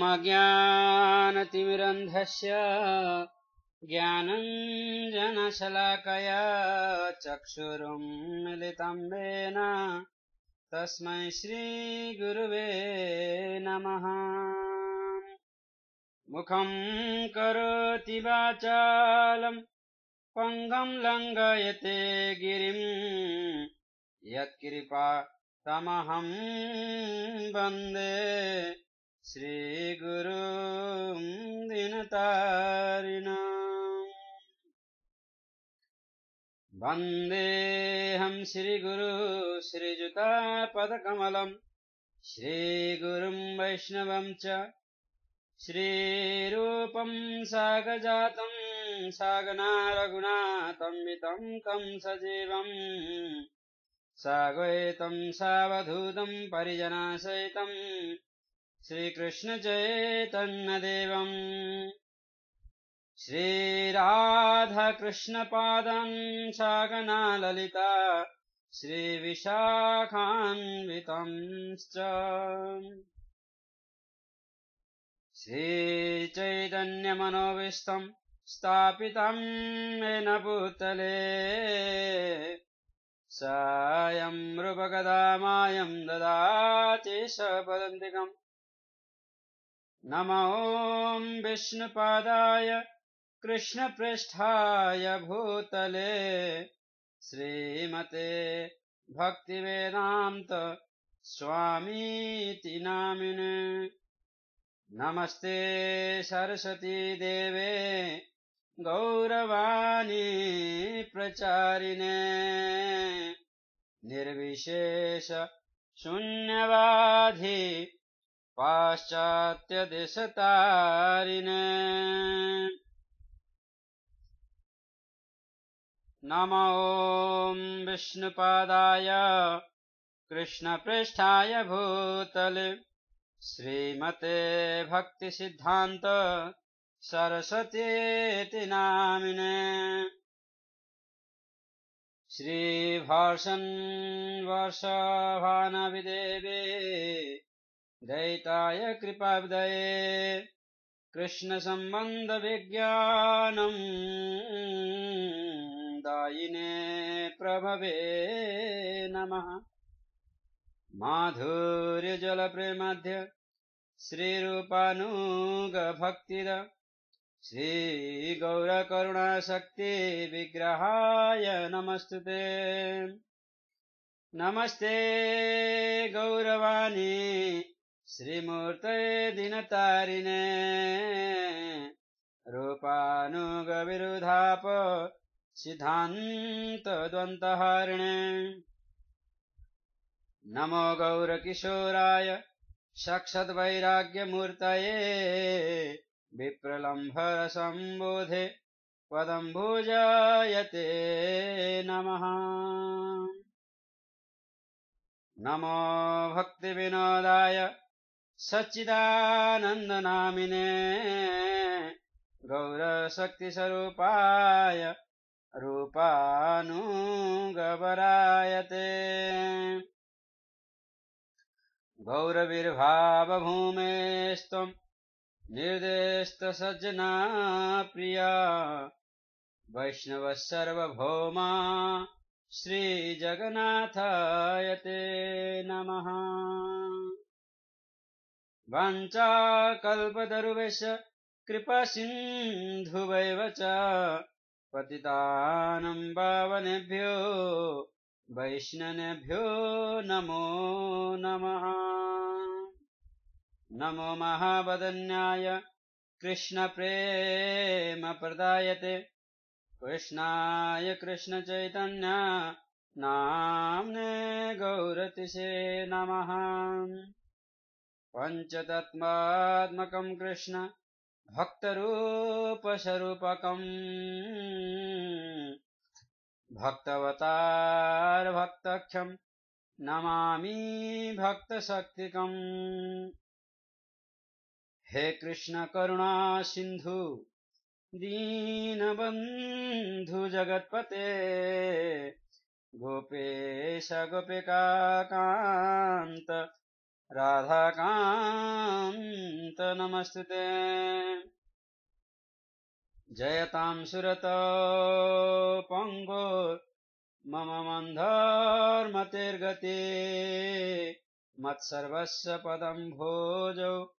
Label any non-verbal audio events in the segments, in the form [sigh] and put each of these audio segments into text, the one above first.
ज्ञानतिविरन्ध्रस्य ज्ञानञ्जनशलाकया चक्षुरुम् मिलितम् when. तस्मै श्रीगुरुवे नमः। मुखम् करोति वाचालम् पङ्गम् लङ्घयते गिरिम् यत्कृपा तमहम् वन्दे। श्रीगुरुं दिनतारिणा। वन्देऽहं श्रीगुरु श्रीयुतापदकमलम् श्रीगुरुं वैष्णवं च। श्रीरूपं सागजातं सागना रघुनाथं तं सजीवम् सागैतं सावधूतं परिजनासहितम् श्रीकृष्णचैतन्यदेवम्। श्रीराधाकृष्णपादांशागनाललिता श्रीविशाखान्वितंश्च। श्रीचैतन्यमनोविष्टम् स्थापितं मेन भूतले। सायमृपकदा मायम् ददाति शपदन्दिकम् नमो विष्णुपादाय कृष्णपृष्ठाय भूतले। श्रीमते भक्तिवेदान्त स्वामीति नामिने। नमस्ते सरस्वती देवे गौरवाणी प्रचारिणे। निर्विशेष शून्यवाधि पाश्चात्यदिशतारिणे। नमो विष्णुपादाय कृष्णपृष्ठाय भूतले। श्रीमते भक्तिसिद्धान्त सरस्वतीति नामिने। श्रीभाषन् वर्षभानविदेवे दैताय कृपाब्दये कृष्णसम्बन्धविज्ञानम् दायिने प्रभवे नमः। माधुर्यजलप्रेमाध्य श्रीरूपानुगभक्तिद श्रीगौरकरुणाशक्ति विग्रहाय नमस्तु ते नमस्ते गौरवाणी श्रीमूर्तये दिनतारिणे रूपानुगविरुधाप सिद्धान्तद्वन्तहारिणे। नमो गौरकिशोराय साक्षद्वैराग्यमूर्तये विप्रलम्भरसम्बोधे पदं भुजायते नमः। नमो भक्तिविनोदाय सच्चिदानन्दनामिने गौरशक्तिस्वरूपाय रूपानुगवरायते। गौरविर्भावभूमेस्त्वं निर्देस्तसज्जना प्रिया। वैष्णवः सर्वभौमा श्रीजगन्नाथाय ते नमः वाञ्छाकल्पतरुवेश कृपासिन्धुवैव च। पतितानं पावनेभ्यो वैष्णवेभ्यो नमो नमः। नमो महावदन्याय कृष्णप्रेमप्रदायते कृष्णाय कृष्णचैतन्या नाम्ने गौरतिशे नमः पञ्चतत्त्वात्मकं कृष्ण भक्तरूपस्वरूपकम्। भक्तवतारभक्तख्यं नमामि भक्तशक्तिकम्। हे कृष्ण करुणा सिन्धु दीनबन्धु जगत्पते गोपेश गोपिकान्त राधाकान्त नमस्तु। ते सुरत पङ्गो मम मन्धर्मतिर्गते। मत्सर्वस्य पदं भोजौ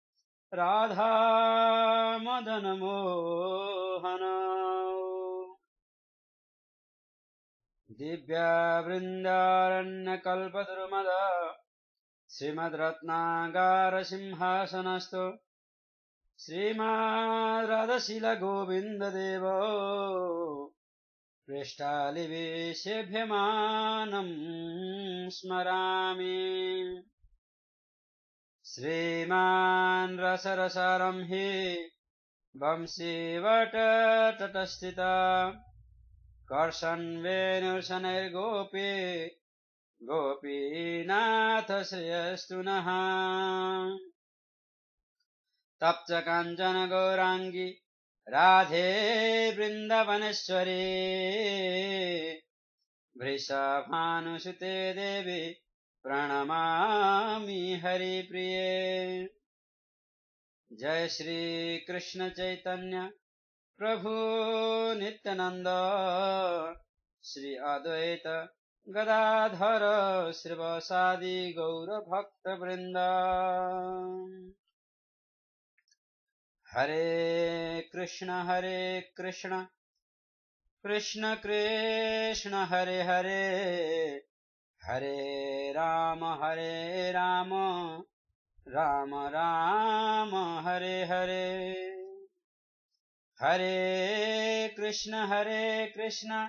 राधा मदनमोहन दिव्यावृन्दारण्यकल्पद्रुमद श्रीमद्रत्नागारसिंहासनस्तु श्रीमारदशिलगोविन्ददेवो पृष्ठालिवेशिभ्यमानम् स्मरामि। श्रीमान् श्रीमान्सरसारम् हि वंशीवटतटस्थिता कर्षन् वेणुर्शनैर्गोऽपि गोपीनाथश्रेयस्तु नः तप्त काञ्चन गौराङ्गी राधे वृन्दवनेश्वरी वृषभानुसुते देवी प्रणमामि हरिप्रिये। जय श्रीकृष्ण चैतन्य प्रभु नित्यानन्द। श्री अद्वैत गदाधर श्रीवसादि गौरभक्तवृन्द। हरे कृष्ण हरे कृष्ण कृष्ण कृष्ण, हरे हरे हरे राम हरे राम राम राम, हरे हरे। हरे कृष्ण हरे कृष्ण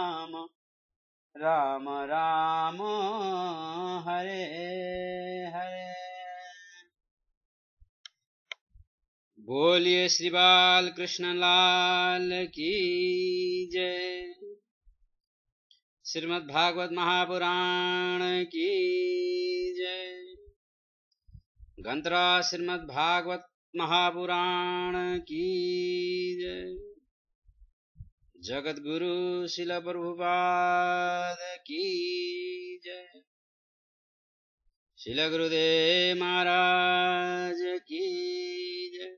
राम राम, हरे हरे। बोलिए श्री बाल कृष्ण लाल की जय। श्रीमद् भागवत महापुराण की जय। गंत्रा श्रीमद् भागवत महापुराण की जय। जगत गुरु शिल प्रभुपाद की जय। शिल गुरुदेव महाराज की जय।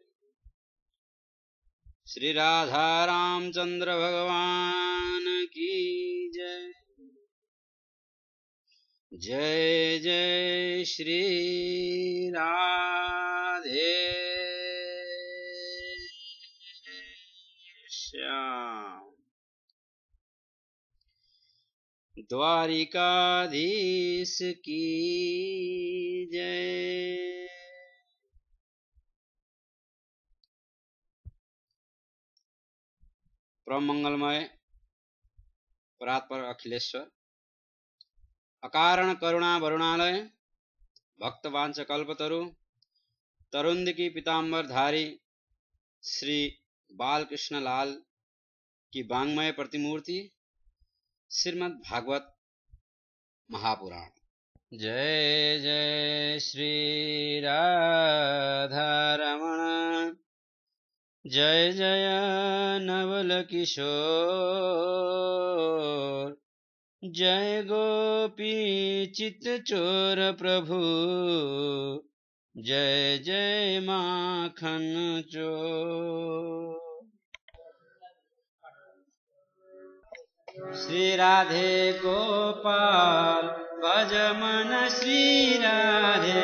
श्री राधा रामचंद्र भगवान की जय। जय जय श्री राधे। श्याम। द्वारिकाधीश की जय। परम मंगलमय, परात्पर अखिलेश्वर, अकारण करुणा वरुणालय भक्तवांच कल्पतरु तरुंद की पिताम्बर धारी श्री बालकृष्ण लाल की बांगमय प्रतिमूर्ति श्रीमद् भागवत महापुराण जय जय श्री राधा रमण जय जय नवल किशोर जय गोपी चित चोर प्रभु जय जय माखन चोर श्रीराधे गोपाल भजमन श्रीराधे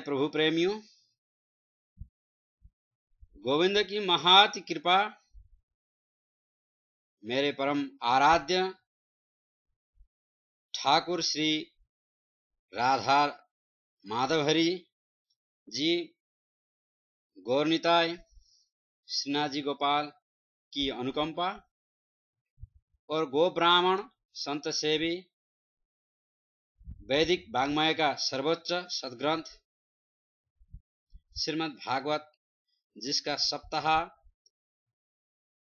प्यारे प्रभु प्रेमियों। गोविंद की महात कृपा, मेरे परम आराध्य, ठाकुर श्री राधा माधवहरी जी, गौरनिताय श्रीनाथजी गोपाल की अनुकंपा और गो ब्राह्मण संत सेवी, वैदिक वाङ्मय का सर्वोच्च सदग्रंथ श्रीमद् भागवत, जिसका सप्ताह,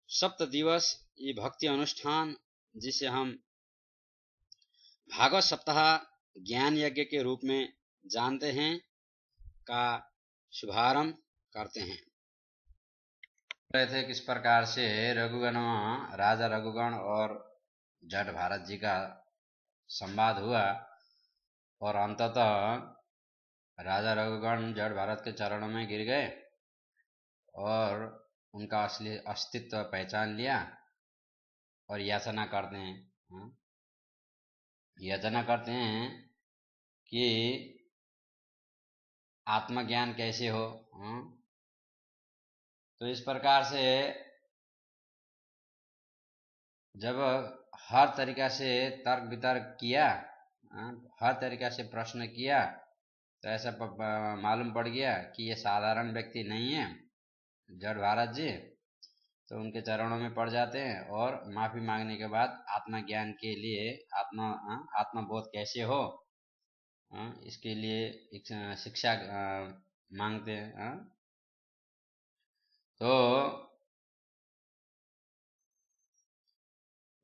सप्त दिवस ये भक्ति अनुष्ठान, जिसे हम भागवत सप्ताह ज्ञान यज्ञ के रूप में जानते हैं, का शुभारंभ करते हैं। रहे थे किस प्रकार से रघुगण राजा रघुगण और जट भारत जी का संवाद हुआ, और अंततः राजा रघुगण जड़ भारत के चरणों में गिर गए और उनका असली अस्तित्व पहचान लिया और याचना करते हैं हाँ? याचना करते हैं कि आत्मज्ञान कैसे हो हाँ? तो इस प्रकार से जब हर तरीका से तर्क वितर्क किया हाँ, हर तरीका से प्रश्न किया तो ऐसा मालूम पड़ गया कि ये साधारण व्यक्ति नहीं है जड़ भारत जी। तो उनके चरणों में पड़ जाते हैं और माफ़ी मांगने के बाद आत्मा ज्ञान के लिए आत्मा हाँ, आत्मबोध कैसे हो? हाँ, इसके लिए शिक्षा मांगते हैं तो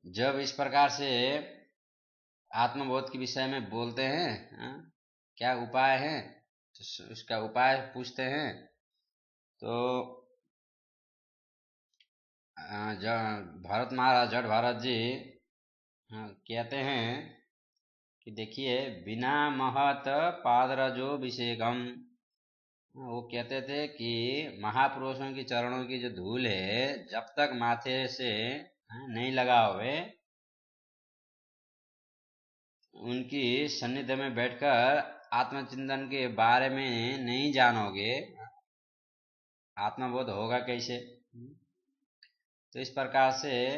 जब इस प्रकार से आत्मबोध के विषय में बोलते हैं क्या उपाय है? तो इसका उपाय पूछते हैं। तो भरत महाराज, जट भारत जी कहते हैं कि देखिए, बिना महत पादरजो अभिषेकम वो कहते थे कि महापुरुषों की चरणों की जो धूल है, जब तक माथे से नहीं लगा हुए उनकी सन्निधि में बैठकर आत्मचिंतन के बारे में नहीं जानोगे आत्मबोध होगा कैसे? तो इस प्रकार से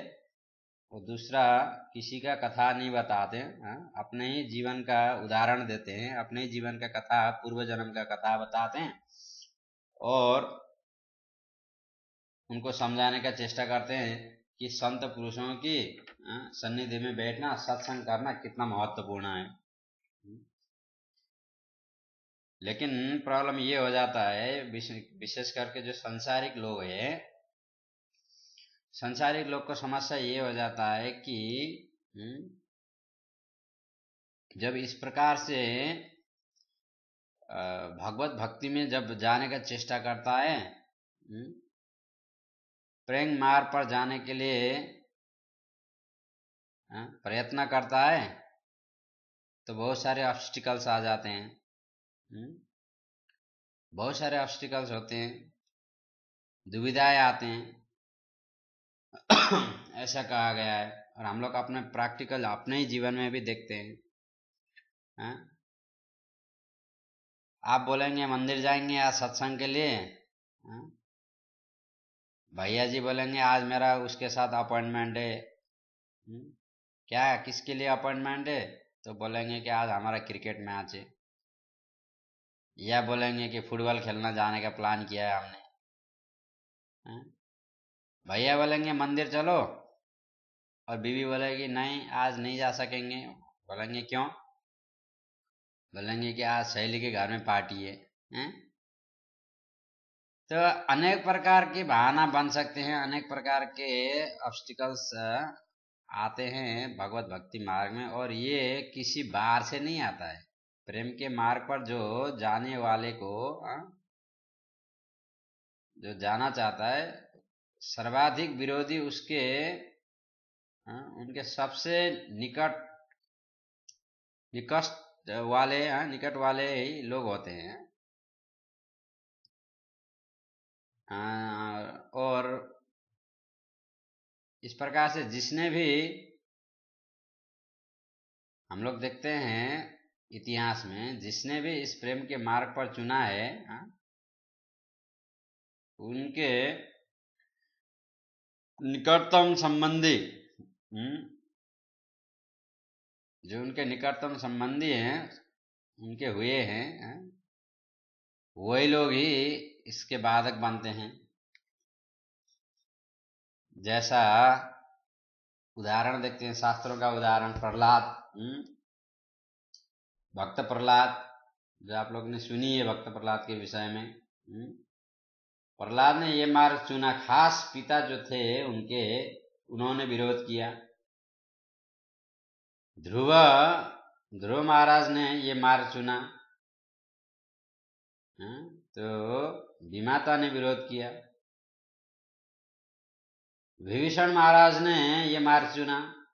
वो दूसरा किसी का कथा नहीं बताते हाँ, अपने ही जीवन का उदाहरण देते हैं अपने ही जीवन का कथा पूर्व जन्म का कथा बताते हैं और उनको समझाने का चेष्टा करते हैं कि संत पुरुषों की हाँ, सन्निधि में बैठना सत्संग करना कितना महत्वपूर्ण है। लेकिन प्रॉब्लम ये हो जाता है विशेष करके जो संसारिक लोग हैं संसारिक लोग को समस्या ये हो जाता है कि हम्म, जब इस प्रकार से भगवत भक्ति में जब जाने का चेष्टा करता है हम्म, प्रेम मार्ग पर जाने के लिए हाँ, प्रयत्न करता है तो बहुत सारे ऑब्स्टिकल्स आ जाते हैं। बहुत सारे ऑब्स्टिकल्स होते हैं, दुविधाएँ आते हैं। [coughs] ऐसा कहा गया है, और हम लोग अपने प्रैक्टिकल अपने ही जीवन में भी देखते हैं। है? आप बोलेंगे, मंदिर जाएँगे आज सत्संग के लिए? भैया जी बोलेंगे, आज मेरा उसके साथ अपॉइंटमेंट है। क्या, किसके लिए अपॉइंटमेंट है? तो बोलेंगे कि आज हमारा क्रिकेट मैच है। या बोलेंगे कि फुटबॉल खेलना जाने का प्लान किया है हमने। भैया बोलेंगे, मंदिर चलो। और बीवी बोलेगी, नहीं, आज नहीं जा सकेंगे। बोलेंगे, क्यों? बोलेंगे कि आज सहेली के घर में पार्टी है, हैं? तो अनेक प्रकार के बहाना बन सकते हैं, अनेक प्रकार के ऑब्स्टिकल्स आते हैं भगवत भक्ति मार्ग में और ये किसी बार से नहीं आता है। प्रेम के मार्ग पर जो जाने वाले को जो जाना चाहता है सर्वाधिक विरोधी उसके हाँ, उनके सबसे निकट निकट वाले हाँ, निकट वाले ही लोग होते हैं। हाँ, और इस प्रकार से जिसने भी हम लोग देखते हैं इतिहास में जिसने भी इस प्रेम के मार्ग पर चुना है उनके निकटतम संबंधी हम्म, जो उनके निकटतम संबंधी हैं उनके हुए हैं वही लोग ही इसके बाधक बनते हैं। जैसा उदाहरण देखते हैं शास्त्रों का उदाहरण प्रहलाद हम्म, भक्त प्रहलाद जो आप लोग ने सुनी है भक्त प्रहलाद के विषय में हम्म, प्रहलाद ने ये मार्ग चुना। खास पिता जो थे उनके उन्होंने विरोध किया। ध्रुव ध्रुव महाराज ने ये मार्ग चुना। हाँ, तो विमाता ने विरोध किया। विभीषण महाराज ने ये मार्ग चुना।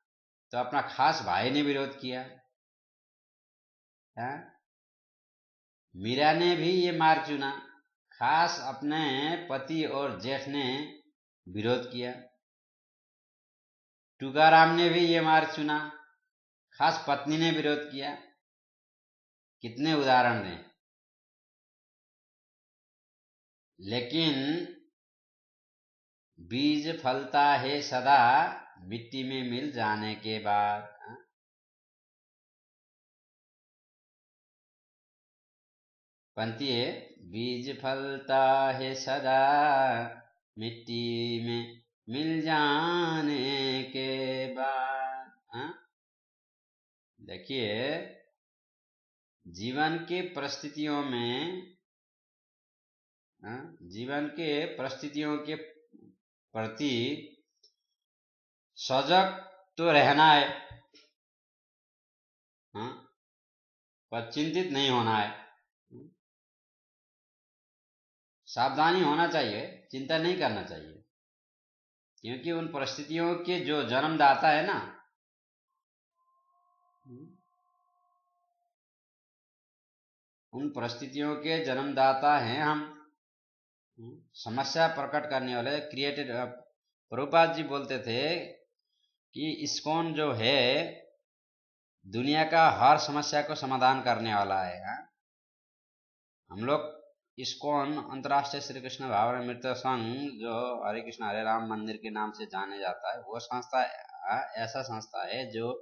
तो अपना खास भाई ने विरोध किया। है? मीरा ने भी ये मार्ग चुना। खास अपने पति और जेठ ने विरोध किया। टुकाराम ने भी ये मार्ग चुना। खास पत्नी ने विरोध किया। कितने उदाहरण दें। लेकिन बीज फलता है सदा मिट्टी में मिल जाने के बाद। पंक्ति है बीज फलता है सदा, मिट्टी में मिल जाने के बाद हाँ? देखिए, जीवन के परिस्थितियों में हाँ? जीवन के परिस्थितियों के प्रति सजग तो रहना है हाँ? पर चिंतित नहीं होना है सावधानी होना चाहिए, चिंता नहीं करना चाहिए क्योंकि उन परिस्थितियों के जो जन्मदाता है ना, उन परिस्थितियों के जन्मदाता हैं हम समस्या प्रकट करने वाले क्रिएटेड प्रभुपाद जी बोलते थे कि इस्कॉन जो है, दुनिया का हर समस्या को समाधान करने वाला हा? हम लोग इस्कॉन अंतर्राष्ट्रीय श्री कृष्ण भावन मृत संघ, जो हरे कृष्ण, हरे राम मंदिर के नाम से जाने जाता है, वो संस्था ऐसा संस्था है जो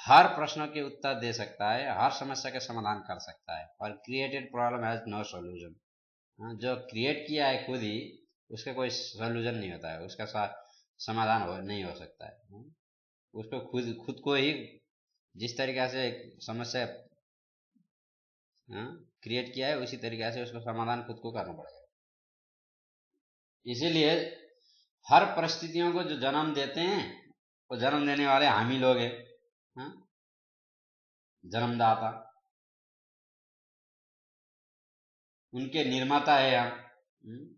हर प्रश्न के उत्तर दे सकता है, हर समस्या के समाधान कर सकता है, और created problem has no solution जो क्रिएट किया है खुद ही, उसका कोई सोल्यूशन नहीं होता है, उसका समाधान हो, नहीं हो सकता है हाँ। उसको खुद खुद को ही जिस तरीके से समस्या क्रिएट किया है, उसी तरीके से उसको समाधान खुद को करना पड़ेगा इसीलिए हर परिस्थितियों को जो जन्म देते हैं, वो जन्म देने वाले हम ही लोग हैं हाँ? जन्मदाता उनके निर्माता है हम हम्म?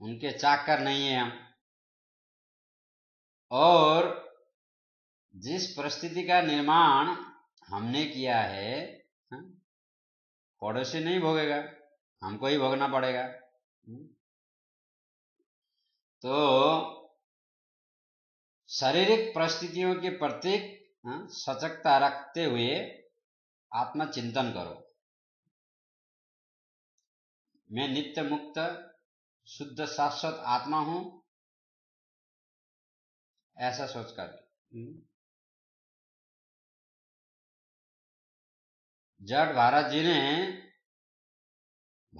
उनके चाकर नहीं है हम और जिस परिस्थिति का निर्माण हमने किया है हाँ? पड़ोसी नहीं भोगेगा हमको ही भोगना पड़ेगा हम्म? तो शारीरिक परिस्थितियों के प्रत्येक हाँ, सचकता रखते हुए आत्मचिंतन करो मैं नित्य मुक्त शुद्ध शाश्वत आत्मा हूँ ऐसा सोचकर जट भारत जी ने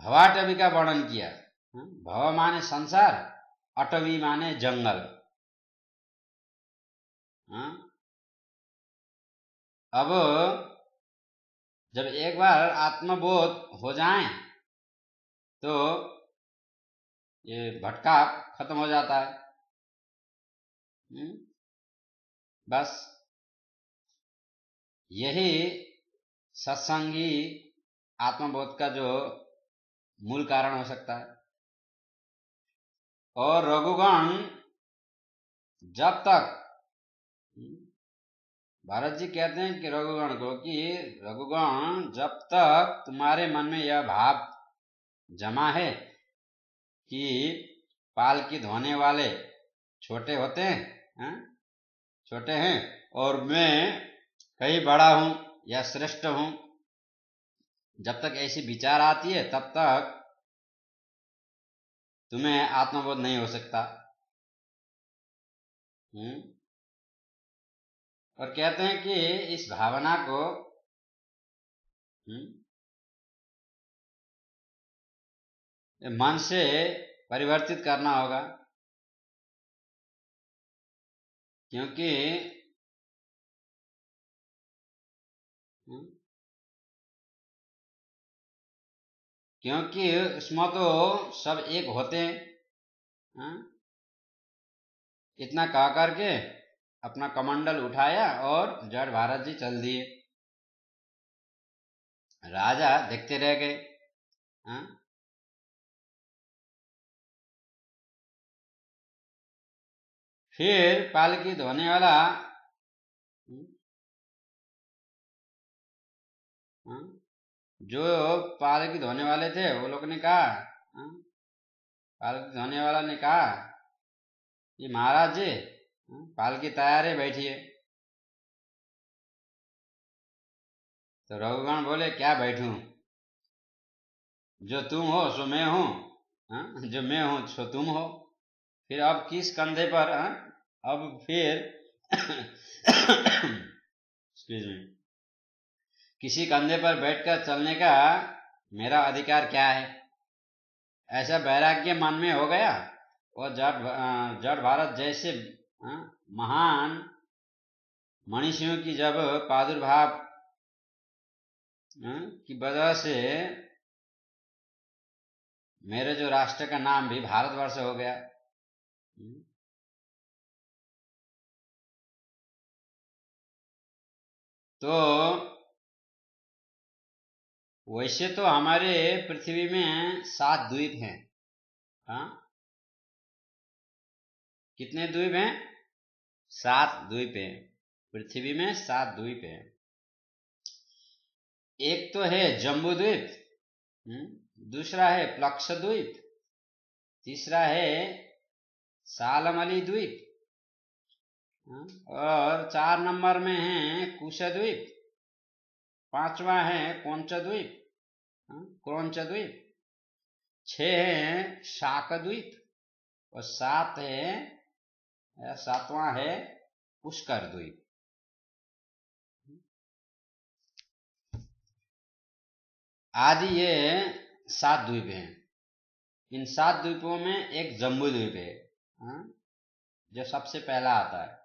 भवाटवी का वर्णन किया हाँ? भव माने संसार, अटवी माने जंगल हाँ? अब जब एक बार आत्मबोध हो जाए तो ये भटका खत्म हो जाता है हम्म? बस यही सत्संगी आत्मबोध का जो मूल कारण हो सकता है और रघुगण जब तक, भारत जी कहते हैं कि रघुगण को कि रघुगण जब तक तुम्हारे मन में यह भाव जमा है कि पाल की धोने वाले छोटे होते हैं, है? छोटे हैं, और मैं कहीं बड़ा हूँ या श्रेष्ठ हूँ। जब तक ऐसी विचार आती है, तब तक तुम्हें आत्मबोध नहीं हो सकता। हम्म। और कहते हैं कि इस भावना को हम्म मन से परिवर्तित करना होगा। क्योंकि क्योंकि उसमें तो सब एक होते हैं हाँ? इतना कह करके अपना कमंडल उठाया और जड़ भारत जी चल दिए राजा देखते रह गए हाँ? फिर पालकी धोने वाला जो पालकी धोने वाले थे वो लोग ने कहा हाँ? पालकी धोने वाला ने कहा ये महाराज जी हाँ, पालकी तैयार है बैठिए तो रघुगण बोले क्या बैठू जो तुम हो सो मैं हूँ हाँ? जो मैं हूँ सो तुम हो फिर अब किस कंधे पर हा? अब फिर [coughs] एक्सक्यूज मी किसी कंधे पर बैठकर चलने का मेरा अधिकार क्या है? ऐसा वैराग्य मन में हो गया? और जड़ जड़ भारत जैसे महान मनीषियों की जब प्रादुर्भाव की वजह से मेरे जो राष्ट्र का नाम भी भारतवर्ष हो गया तो वैसे तो हमारे पृथ्वी में सात द्वीप हैं हा? कितने द्वीप हैं सात द्वीप हैं पृथ्वी में सात द्वीप हैं एक तो है जम्बू द्वीप हम्म? दूसरा है प्लक्ष द्वीप, तीसरा है सालमली द्वीप और चार नंबर में है कुश द्वीप पांचवा है कौनच द्वीप हाँ, क्रौच द्वीप छ है शाक द्वीप और सात है सातवां है पुष्कर द्वीप आदि ये सात द्वीप हैं। इन सात द्वीपों में एक जम्बू द्वीप है। हाँ, जो सबसे पहला आता है।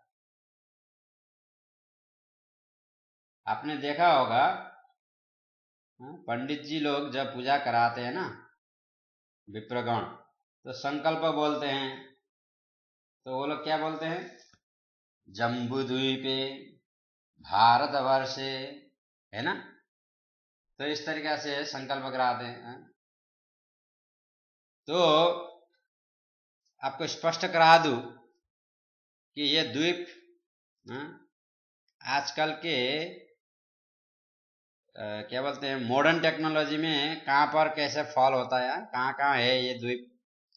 आपने देखा होगा हाँ, पंडित जी लोग जब पूजा कराते हैं ना विप्रगण तो संकल्प बोलते हैं। तो वो लोग क्या बोलते हैं? जम्बू द्वीपे भारतवर्षे है ना? तो इस तरीका से संकल्प कराते हैं हाँ। तो आपको स्पष्ट करा दू कि ये द्वीप हाँ, आजकल के क्या बोलते हैं मॉडर्न टेक्नोलॉजी में कहाँ पर कैसे फॉल होता है, कहाँ कहाँ है ये द्वीप,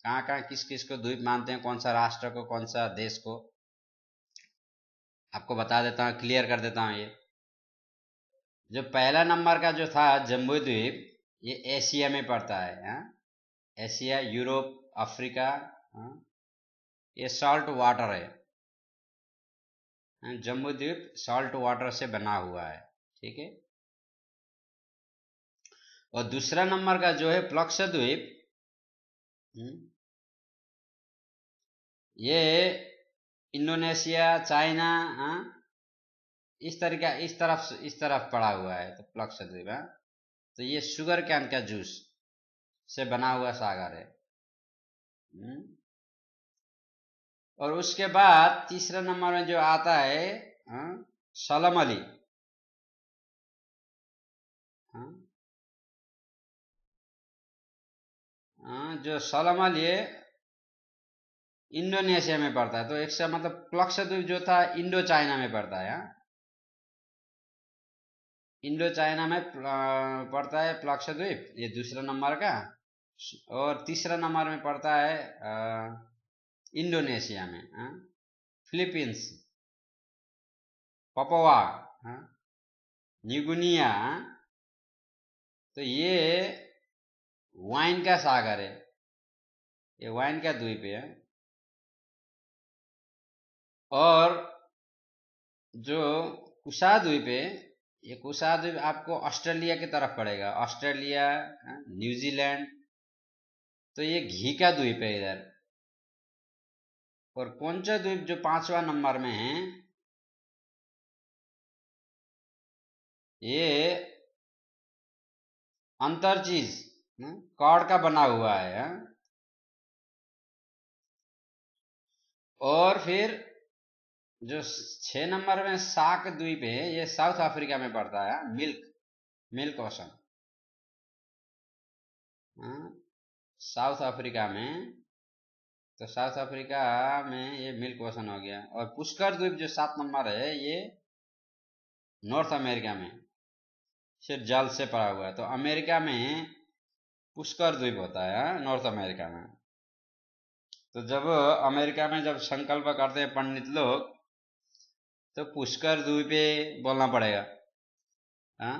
कहाँ कहाँ किस किस को द्वीप मानते हैं, कौन सा राष्ट्र को, कौन सा देश को आपको बता देता हूँ क्लियर कर देता हूँ ये जो पहला नंबर का जो था जम्बू द्वीप, ये एशिया में पड़ता है, हा? एशिया, यूरोप, अफ्रीका, हा? ये सॉल्ट वाटर है जम्बू द्वीप सॉल्ट वाटर से बना हुआ है, ठीक है और दूसरा नंबर का जो है प्लक्ष द्वीप हम्म, ये इंडोनेशिया चाइना हाँ, इस तरीका इस तरफ़ इस तरफ़ पड़ा हुआ है तो प्लक्ष द्वीप हाँ। तो ये शुगर कैन का जूस से बना हुआ सागर है हम्म। और उसके बाद तीसरा नंबर में जो आता है हाँ, जो सलमल ये इंडोनेशिया में पड़ता है तो एक से मतलब प्लक्षद्वीप जो था इंडो चाइना में पड़ता है हाँ। इंडो चाइना में पड़ता है प्लक्षद्वीप ये दूसरा नंबर का, और तीसरा नंबर में पड़ता है इंडोनेशिया में फिलीपींस, पपोवा न्यूगुनिया तो ये वाइन का सागर है। ये वाइन का द्वीप है। और जो कुशा द्वीप है ये कुशा द्वीप आपको ऑस्ट्रेलिया की तरफ़ पड़ेगा। ऑस्ट्रेलिया हाँ, न्यूजीलैंड तो ये घी का द्वीप है इधर। और पोंचा द्वीप जो पांचवा नंबर में है? ये अंतर चीज़ कार्ड का बना हुआ है, हा? और फिर जो छह नंबर में साक द्वीप है, ये साउथ अफ्रीका में पड़ता है milk milk ocean. South Africa में तो साउथ अफ्रीका में ये मिल्क ओशन हो गया। और पुष्कर द्वीप जो सात नंबर है, ये नॉर्थ अमेरिका में, सिर्फ़ जल से पड़ा हुआ है। तो अमेरिका में पुष्कर द्वीप होता है हाँ, नॉर्थ अमेरिका में। तो जब अमेरिका में जब संकल्प करते हैं पंडित लोग तो पुष्कर द्वीपे बोलना पड़ेगा। हाँ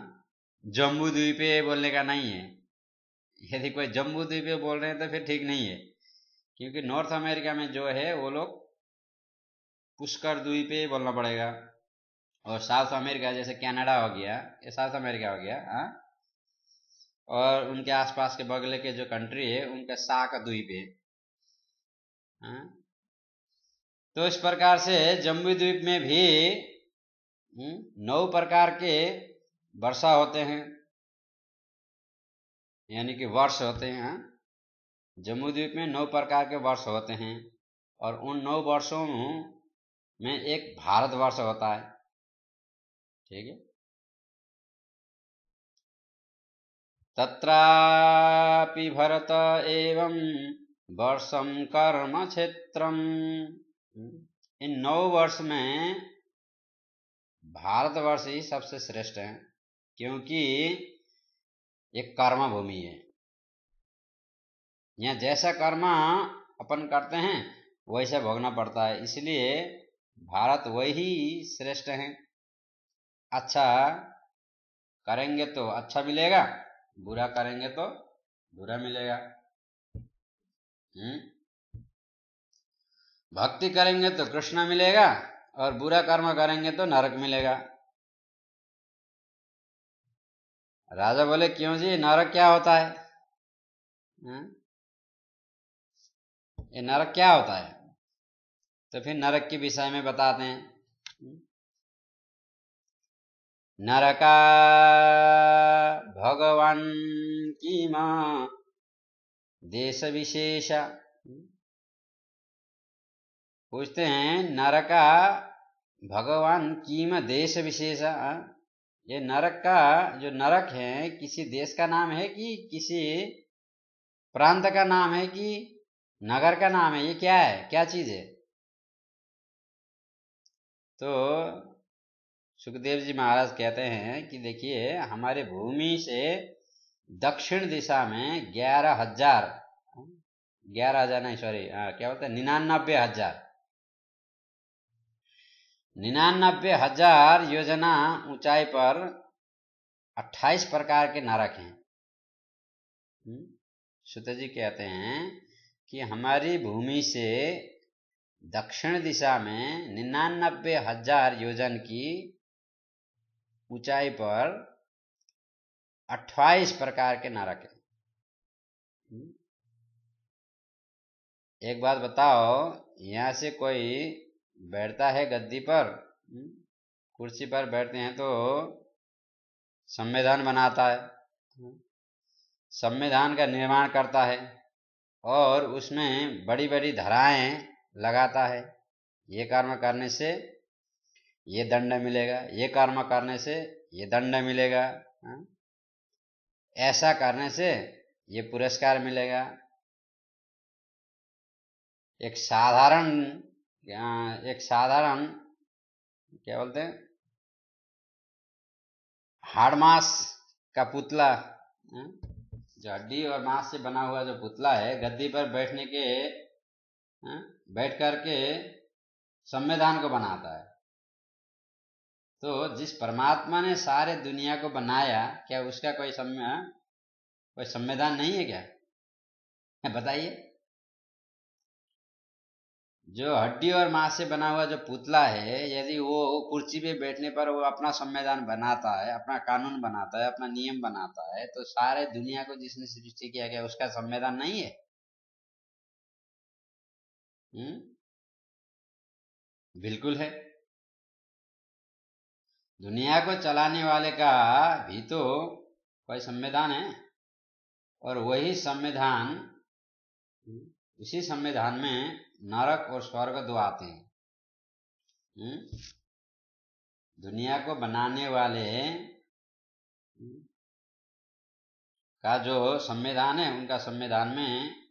जम्बू द्वीपे बोलने का नहीं है। यदि कोई जम्बू द्वीपे बोल रहे हैं तो फिर ठीक नहीं है। क्योंकि नॉर्थ अमेरिका में जो है वो लोग पुष्कर द्वीपे बोलना पड़ेगा। और साउथ अमेरिका जैसे कनाडा हो गया ये साउथ अमेरिका हो गया हाँ। और उनके आसपास के बगले के जो कंट्री है उनका साक द्वीप है। हाँ? तो इस प्रकार से जम्बू द्वीप में भी हम्म, नौ प्रकार के वर्षा होते हैं। यानी कि वर्ष होते हैं हाँ? जम्मू द्वीप में नौ प्रकार के वर्ष होते हैं और उन नौ वर्षों में एक भारत वर्ष होता है। ठीक है? तत्रापि भरत एवं वर्षम कर्म क्षेत्रम। इन नौ वर्ष में भारतवर्ष ही सबसे श्रेष्ठ है, क्योंकि एक कर्म भूमि है। यहाँ जैसा कर्म अपन करते हैं, वैसा भोगना पड़ता है, इसलिए भारत वही श्रेष्ठ है। अच्छा करेंगे तो अच्छा मिलेगा। बुरा करेंगे तो बुरा मिलेगा। हम्म? भक्ति करेंगे तो कृष्ण मिलेगा और बुरा कर्म करेंगे तो नरक मिलेगा। राजा बोले, क्यों जी? नरक क्या होता है? हाँ? ये नरक क्या होता है? तो फिर नरक के विषय में बताते हैं। नरका भगवान देश विशेष। पूछते हैं, नरका भगवान कीम देश विशेष। ये नरक का, जो नरक है, किसी देश का नाम है कि किसी प्रांत का नाम है कि नगर का नाम है? ये क्या है? क्या चीज़ है? तो सुखदेव जी महाराज कहते हैं कि देखिए हमारे भूमि से दक्षिण दिशा में ग्यारह हज़ार ग्यारह हज़ार नहीं सॉरी क्या बोलते हैं? निन्यानबे हज़ार। निन्यानबे हज़ार योजना ऊंचाई पर अट्ठाईस प्रकार के नरक हैं। हम्म, सुत जी कहते हैं कि हमारी भूमि से दक्षिण दिशा में निन्यानबे हज़ार योजन की ऊंचाई पर अट्ठाईस प्रकार के नरक हैं। हम्म, एक बात बताओ यहाँ से कोई बैठता है गद्दी पर हम्म, कुर्सी पर बैठते हैं तो संविधान बनाता है हम्म, संविधान का निर्माण करता है और उसमें बड़ी बड़ी धाराएँ लगाता है। ये कर्म करने से ये दंड मिलेगा, ये कर्म करने से ये दंड मिलेगा हाँ? ऐसा करने से ये पुरस्कार मिलेगा एक साधारण एक साधारण, क्या बोलते हैं हाड़ मास का पुतला हाँ? जो हड्डी और मांस से बना हुआ जो पुतला है, गद्दी पर बैठने के हाँ? बैठ करके संविधान को बनाता है तो जिस परमात्मा ने सारे दुनिया को बनाया, क्या उसका कोई समय, कोई संविधान नहीं है क्या? बताइए। जो हड्डी और मांस से बना हुआ जो पुतला है, यदि वो कुर्सी पे बैठने पर वो अपना संविधान बनाता है, अपना कानून बनाता है, अपना नियम बनाता है तो सारे दुनिया को जिसने सृष्टि किया गया उसका संविधान नहीं है? हम्म? बिल्कुल है। दुनिया को चलाने वाले का भी तो कोई संविधान है। और वही संविधान उसी संविधान में नरक और स्वर्ग दो आते हैं। हम्म? दुनिया को बनाने वाले का जो संविधान है उनका संविधान में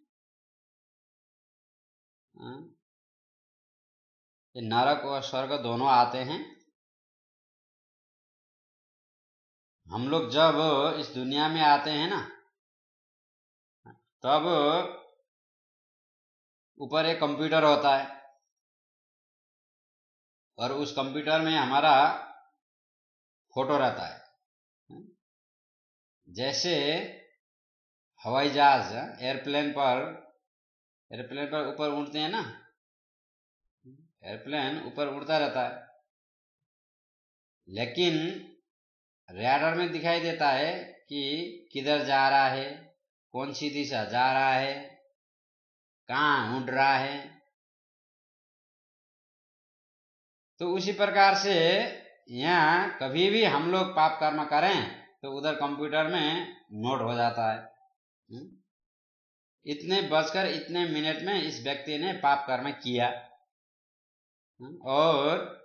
हाँ, नरक और स्वर्ग दोनों आते हैं। हम लोग जब इस दुनिया में आते हैं ना, तब ऊपर एक कंप्यूटर होता है। और उस कंप्यूटर में हमारा फ़ोटो रहता है। जैसे हवाई जहाज़ एयरप्लेन पर एयरप्लेन पर ऊपर उड़ते हैं ना, एयरप्लेन ऊपर उड़ता रहता है। लेकिन रैडर में दिखाई देता है कि किधर जा रहा है, कौन सी दिशा जा रहा है, कहाँ उड़ रहा है तो उसी प्रकार से यहाँ कभी भी हम लोग पाप कर्म करें तो उधर कंप्यूटर में नोट हो जाता है हम्म? इतने बजकर इतने मिनट में इस व्यक्ति ने पाप कर्म किया हम्म? और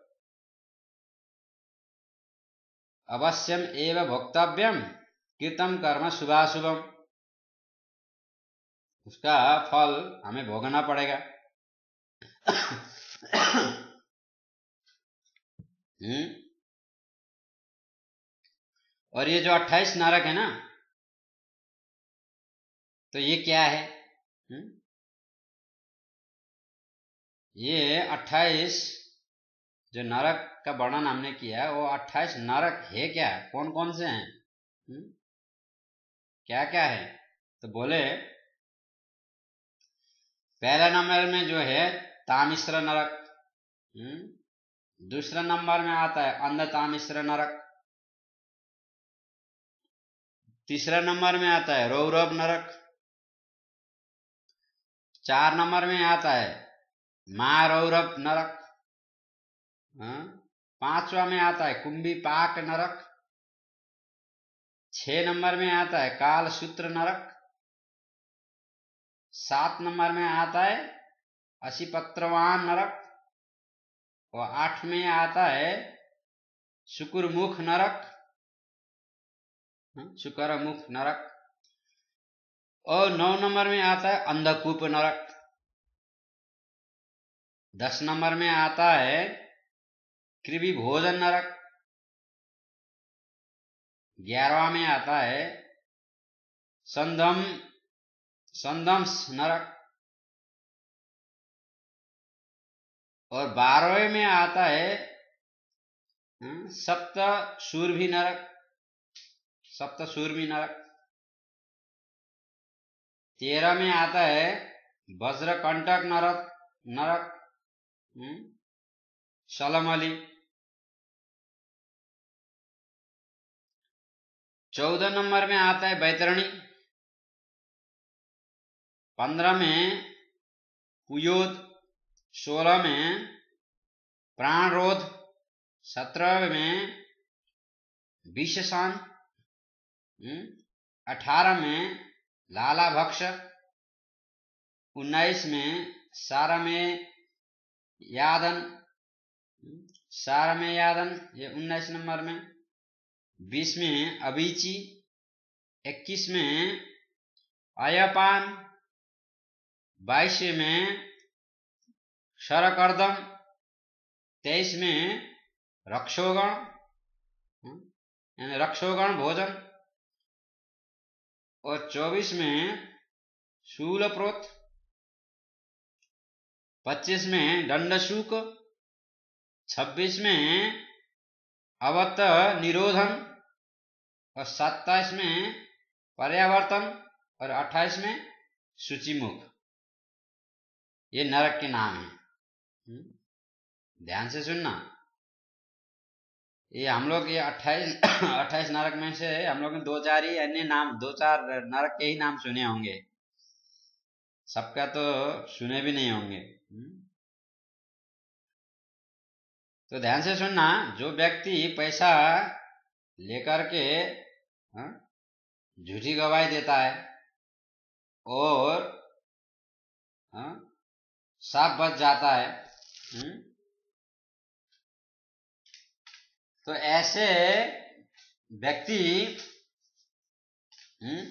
अवश्यम एवं भोक्तव्यम। कृतम कर्म शुभाशुभम। उसका फल हमें भोगना पड़ेगा। हम्म। और ये जो अट्ठाईस नरक है ना तो ये क्या है? हम्म। ये अट्ठाईस जो नरक का वर्णन हमने किया वो अट्ठाईस नरक है क्या? कौन कौन से हैं? हम्म? क्या क्या है? तो बोले, पहला नंबर में जो है तामिश्र नरक हम्म? दूसरा नंबर में आता है अंधता मिश्र नरक। तीसरा नंबर में आता है, रौरव नरक। चार नंबर में आता है रौरव नरक। हाँ? पांचवा में आता है कुंभी पाक नरक। छ नंबर में आता है काल सूत्र नरक। सात नंबर में आता है अशिपत्रवान नरक। और आठ में आता है शुक्रमुख नरक। हाँ, शुक्र मुख नरक। और नौ नंबर में आता है अंधकूप नरक। दस नंबर में आता है कृवि भोजन नरक ग्यारहवा में आता है संदम संदम्स नरक और बारहवें में आता है हाँ, सप्त सूर्भी नरक सप्त सूर्भी नरक तेरह में आता है वज्र कंटक नरक नरक शलमली अली चौदह नंबर में आता है बैतरणी। पंद्रह में कुयोद। सोलह में प्राणरोध। सत्रह में विषसान। हम्म, अठारह में लाला भक्ष। उन्नीस में सारा में यादन। सारा में यादन, ये उन्नीस नंबर में। बीस में अबीची इक्कीस में अयपान। बाईस में शरकर्दम। तेईस में रक्षोगण। यानी रक्षोगण भोजन। और चौबीस में शूलप्रोत। पच्चीस में दंडशुक। छब्बीस में अवत निरोधन और सत्ताईस में पर्यावर्तन और अट्ठाईस में सूचिमुख। ये नरक के नाम है। हम्म? ध्यान से सुनना। ये हम लोग ये अट्ठाईस [coughs] अट्ठाईस नरक में से हम लोग ने दो चार ही अन्य नाम, दो चार नरक के ही नाम सुने होंगे। सबका तो सुने भी नहीं होंगे। हम्म? तो ध्यान से सुनना जो व्यक्ति पैसा लेकर के हाँ, झूठी गवाही देता है और हाँ, साफ़ बच जाता है हम्म? तो ऐसे व्यक्ति हम्म,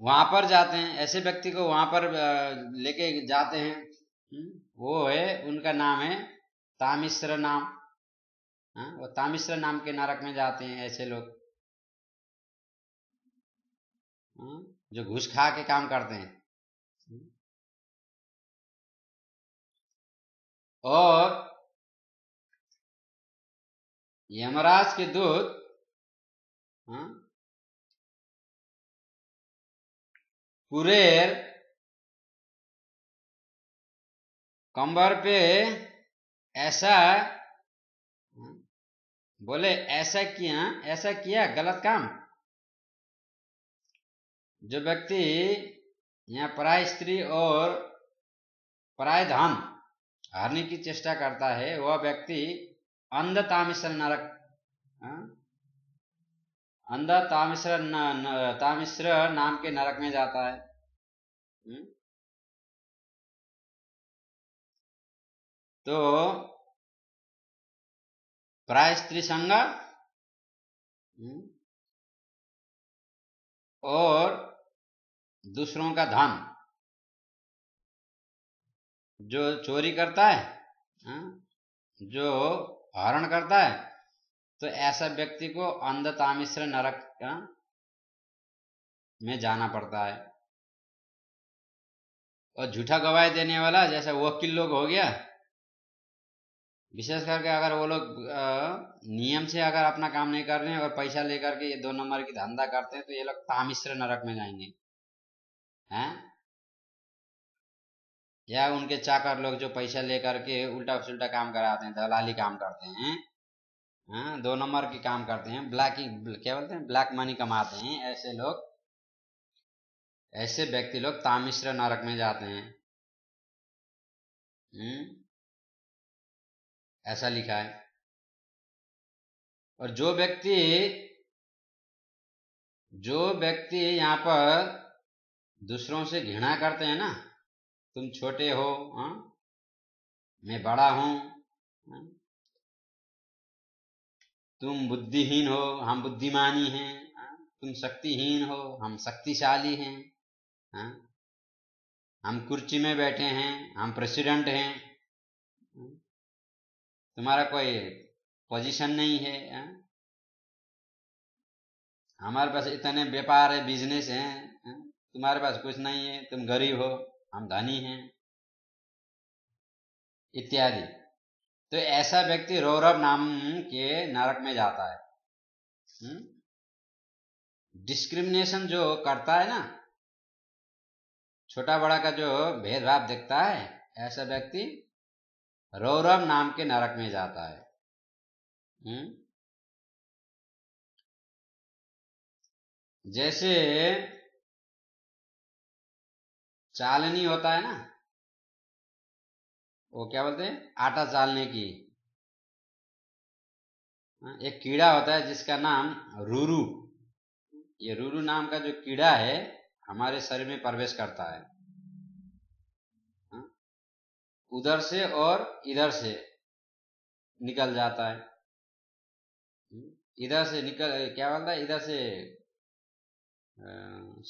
वहाँ पर जाते हैं ऐसे व्यक्ति को वहाँ पर लेके जाते हैं हम्म, वो है उनका नाम है तामिश्र नाम। हाँ वो तामिश्र नाम के नरक में जाते हैं ऐसे लोग। हाँ, जो घुस खा के काम करते हैं। और यमराज के दूत हाँ, कुरेर कंबर पे ऐसा, बोले, ऐसा किया ऐसा किया, गलत काम। जो व्यक्ति यहाँ पराय स्त्री और पराय धन हारने की चेष्टा करता है, वह व्यक्ति अंध तामिश्र नरक हाँ? अंध तामिश्र तामिश्र नाम के नरक में जाता है। तो प्राय स्त्री संग हम्म? और दूसरों का धन जो चोरी करता है हाँ, जो हरण करता है तो ऐसा व्यक्ति को अंधतामिश्र नरक हाँ, में जाना पड़ता है और झूठा गवाही देने वाला जैसा वकील लोग हो गया विशेष करके अगर वो लोग नियम से अगर अपना काम नहीं कर रहे हैं और पैसा लेकर के ये दो नंबर की धंधा करते हैं तो ये लोग तामिश्र नरक में जाएँगे। हैं? या उनके चाकर लोग जो पैसा लेकर के उल्टा सुल्टा काम कराते हैं, दलाली काम करते हैं हाँ? दो नंबर के काम करते हैं, ब्लैक, क्या बोलते हैं? ब्लैक मनी कमाते हैं, ऐसे लोग, ऐसे व्यक्ति लोग तामिश्र नरक में जाते हैं। हम्म? ऐसा लिखा है और जो व्यक्ति जो व्यक्ति यहाँ पर दूसरों से घृणा करते हैं ना, तुम छोटे हो, हा? मैं बड़ा हूँ, हा? तुम बुद्धिहीन हो, हम बुद्धिमानी हैं तुम शक्तिहीन हो, हम शक्तिशाली हैं, हम कुर्सी में बैठे हैं, हम प्रेसिडेंट हैं तुम्हारा कोई पोजीशन नहीं है आ? हमारे पास इतने व्यापार है बिज़नेस है तुम्हारे पास कुछ नहीं है, तुम गरीब हो, हम धनी हैं, इत्यादि। तो ऐसा व्यक्ति रौरव नाम के नरक में जाता है डिस्क्रिमिनेशन जो करता है ना, छोटा बड़ा का जो भेदभाव देखता है, ऐसा व्यक्ति रौरव नाम के नरक में जाता है। हुँ? जैसे चालनी होता है ना वो क्या बोलते हैं? आटा चालने की। हाँ, एक कीड़ा होता है जिसका नाम रूरू। ये रूरू नाम का जो कीड़ा है हमारे शरीर में प्रवेश करता है। उधर से और इधर से निकल जाता है। इधर से निकल, क्या बोलता है? इधर से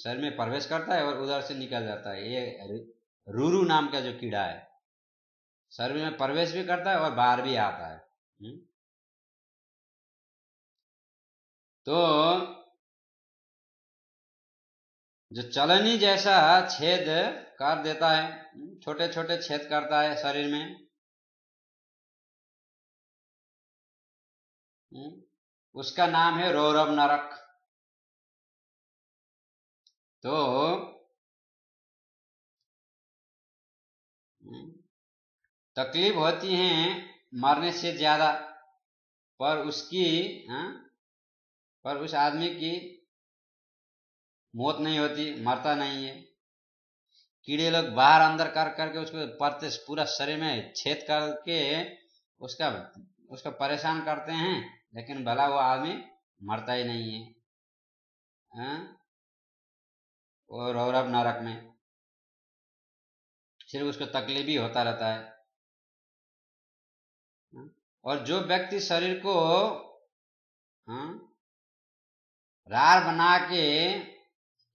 शरीर में प्रवेश करता है और उधर से निकल जाता है। ये रूरू नाम का जो कीड़ा है शरीर में प्रवेश भी करता है और बाहर भी आता है। हम्म? तो जो चलनी जैसा छेद कर देता है छोटे छोटे छेद करता है शरीर में। हम्म, उसका नाम है रौरव नरक। तो हम्म, तकलीफ़ होती है मरने से ज़्यादा पर उसकी हाँ, पर उस आदमी की मौत नहीं होती मरता नहीं है। कीड़े लोग बाहर अंदर कर करके उसको परते पूरा शरीर में छेद करके उसका उसका परेशान करते हैं लेकिन भला वो आदमी मरता ही नहीं है। हाँ? वो रौरव नरक में। सिर्फ़ उसको तकलीफ़ ही होता रहता है। हाँ? और जो व्यक्ति शरीर को हाँ, रार बना के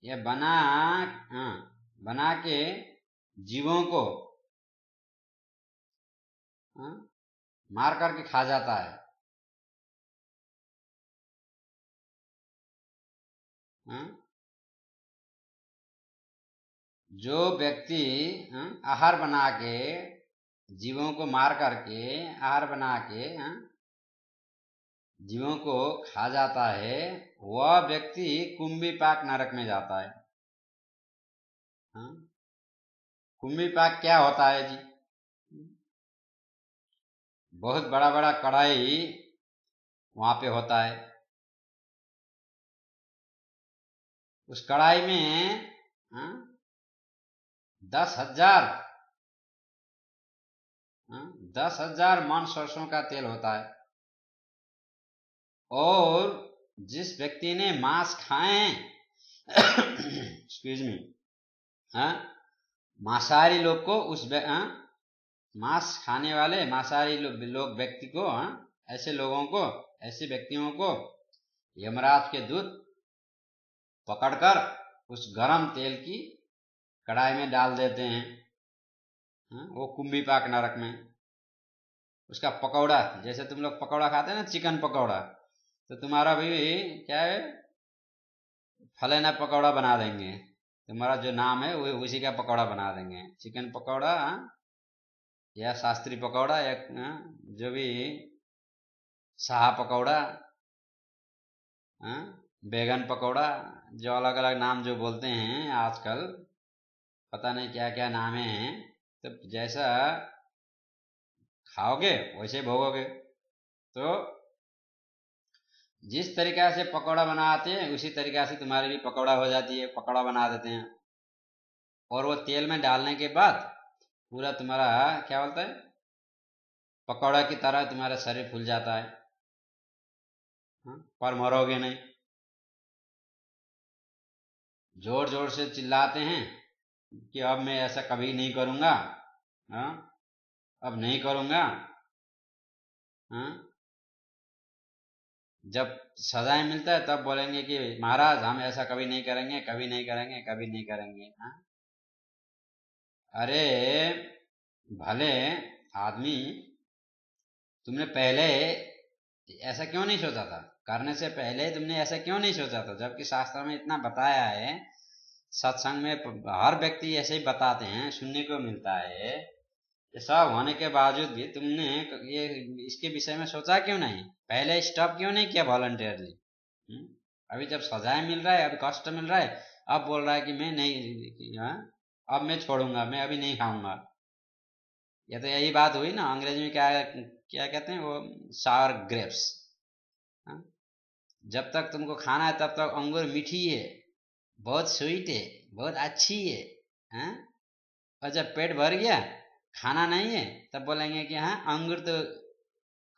या बना हाँ? बना के जीवों को हाँ, मार करके खा जाता है। हाँ? जो व्यक्ति हाँ, आहार बना के, जीवों को मार करके, आहार बना के जीवों को खा जाता है, वह व्यक्ति कुंभी पाक नरक में जाता है। कुंभी पाक क्या होता है जी? बहुत बड़ा बड़ा कढ़ाई वहाँ पे होता है। उस कढ़ाई में हा? दस हज़ार हाँ, दस हज़ार मन सरसों का तेल होता है। और जिस व्यक्ति ने मांस खाए [coughs] एक्सक्यूज मी हाँ? मांसाहारी लोग को उस हाँ, मांस खाने वाले मांसाहारी लोग व्यक्ति को हाँ? ऐसे लोगों को ऐसे व्यक्तियों को यमराज के दूत पकड़कर उस गरम तेल की कढ़ाई में डाल देते हैं हाँ, वो कुंभी पाक नरक में। उसका पकौड़ा जैसे तुम लोग पकौड़ा खाते हैं ना चिकन पकौड़ा तो तुम्हारा भी क्या है? फलेना पकौड़ा बना देंगे। तुम्हारा जो नाम है वो उसी का पकौड़ा बना देंगे। चिकन पकौड़ा हाँ, या शास्त्री पकौड़ा या हाँ, जो भी शाह पकौड़ा बैगन पकौड़ा जो अलग अलग नाम जो बोलते हैं आजकल पता नहीं क्या क्या नाम हैं तो जैसा खाओगे वैसे भोगोगे। तो जिस तरीका से पकौड़ा बनाते हैं उसी तरीका से तुम्हारी भी पकौड़ा हो जाती है पकौड़ा बना देते हैं। और वो तेल में डालने के बाद पूरा तुम्हारा क्या बोलता है पकौड़ा की तरह तुम्हारा शरीर फूल जाता है। हाँ, पर मरोगे नहीं। ज़ोर ज़ोर से चिल्लाते हैं कि अब मैं ऐसा कभी नहीं करूँगा। हाँ अब नहीं करूँगा। हाँ जब सजाएँ मिलता है, तब बोलेंगे कि महाराज, हम ऐसा कभी नहीं करेंगे, कभी नहीं करेंगे, कभी नहीं करेंगे हाँ? अरे, भले आदमी तुमने पहले ऐसा क्यों नहीं सोचा था? करने से पहले तुमने ऐसा क्यों नहीं सोचा था? जबकि शास्त्र में इतना बताया है, सत्संग में हर व्यक्ति ऐसे ही बताते हैं, सुनने को मिलता है। ये सब होने के बावजूद भी तुमने ये, इसके विषय में सोचा क्यों नहीं? पहले स्टॉप क्यों नहीं किया वॉलंटियरली हम्म? अभी जब सजाए मिल रहा है अभी कष्ट मिल रहा है, अब बोल रहा है कि मैं नहीं हाँ अब मैं छोड़ूँगा, मैं अभी नहीं खाऊँगा या तो यही बात हुई ना, अंग्रेज़ी में क्या क्या कहते हैं वो सावर ग्रेप्स हाँ? जब तक तुमको खाना है, तब तक अंगूर मीठी है, बहुत स्वीट है, बहुत अच्छी है हाँ? और जब पेट भर गया, खाना नहीं है, तब बोलेंगे कि हाँ अंगूर तो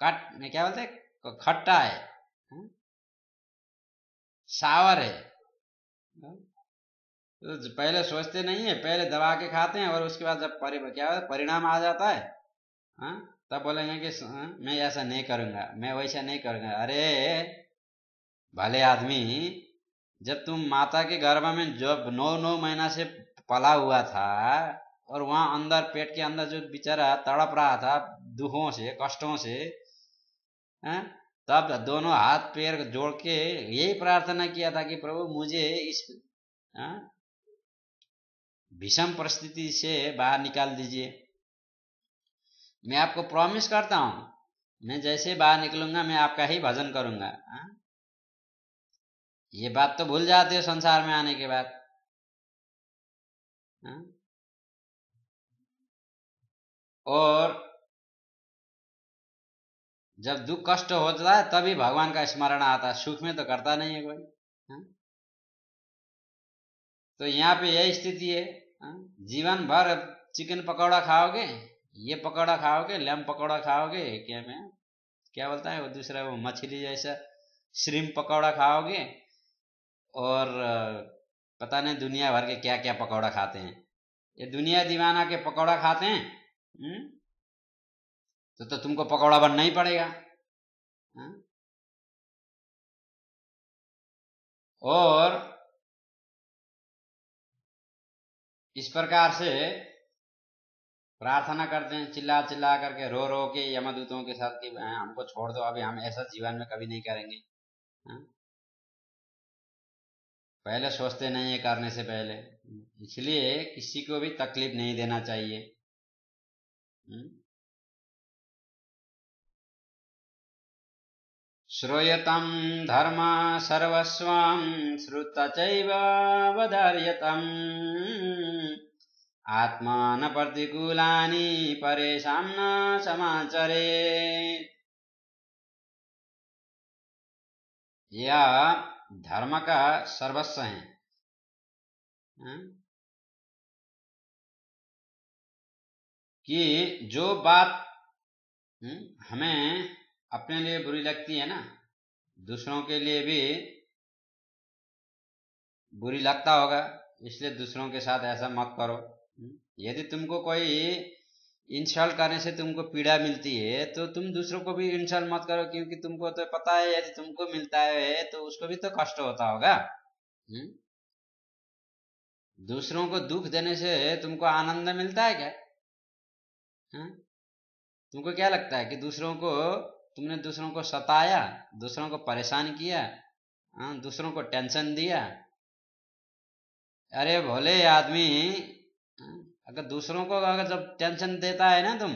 काट, क्या बोलते हैं खट्टा है हाँ? सावर है हाँ? तो पहले सोचते नहीं है पहले दबा के खाते हैं और उसके बाद जब परि क्या परिणाम आ जाता है हाँ तब बोलेंगे कि हाँ, मैं ऐसा नहीं करूँगा मैं वैसा नहीं करूँगा अरे भले आदमी जब तुम माता के गर्भ में जब नौ नौ महीना से पला हुआ था और वहाँ अंदर पेट के अंदर जो बेचारा तड़प रहा था दुखों से कष्टों से है? तब दोनों हाथ पैर जोड़ के यही प्रार्थना किया था कि प्रभु, मुझे इस भीषम परिस्थिति से बाहर निकाल दीजिए मैं आपको प्रॉमिस करता हूँ, मैं जैसे बाहर निकलूँगा, मैं आपका ही भजन करूँगा, हा? ये बात तो भूल जाते हो संसार में आने के बाद हाँ? और जब दुख कष्ट होता है, तभी भगवान का स्मरण आता है सुख में तो करता नहीं है कोई, हा? तो यहाँ पे यही स्थिति है, हा? जीवन भर चिकन पकौड़ा खाओगे, ये पकौड़ा खाओगे, लेम पकौड़ा खाओगे, क्या मैं, क्या बोलता है वो दूसरा, वो मछली जैसा श्रीम पकौड़ा खाओगे और पता नहीं दुनिया भर के क्या क्या पकौड़ा खाते हैं ये दुनिया दीवाना के पकौड़ा खाते हैं हुँ? तो तो तुमको पकौड़ा बनना ही पड़ेगा हा? और इस प्रकार से प्रार्थना करते हैं, चिल्ला चिल्ला करके रो रो के यमदूतों के साथ कि हमको छोड़ दो, अभी हम ऐसा जीवन में कभी नहीं करेंगे हा? पहले सोचते नहीं है करने से पहले इसलिए किसी को भी तकलीफ़ नहीं देना चाहिए? श्रूयतं धर्म सर्वस्वं आत्मा न प्रतिकूलानि परेशां न समाचरे। यह धर्म का सर्वस्व है। हाँ? कि जो बात हम्म, हमें अपने लिए बुरी लगती है ना? दूसरों के लिए भी बुरी लगता होगा इसलिए दूसरों के साथ ऐसा मत करो। हम्म, यदि तुमको कोई इंसल्ट करने से तुमको पीड़ा मिलती है तो तुम दूसरों को भी इंसल्ट मत करो क्योंकि तुमको तो पता है यदि तुमको मिलता है तो उसको भी तो कष्ट होता होगा। दूसरों को दुख देने से तुमको आनंद मिलता है क्या? हुँ? तुमको क्या लगता है कि दूसरों को तुमने दूसरों को सताया, दूसरों को परेशान किया हाँ दूसरों को टेंशन दिया। अरे भोले आदमी, अगर दूसरों को अगर जब टेंशन देता है ना तुम,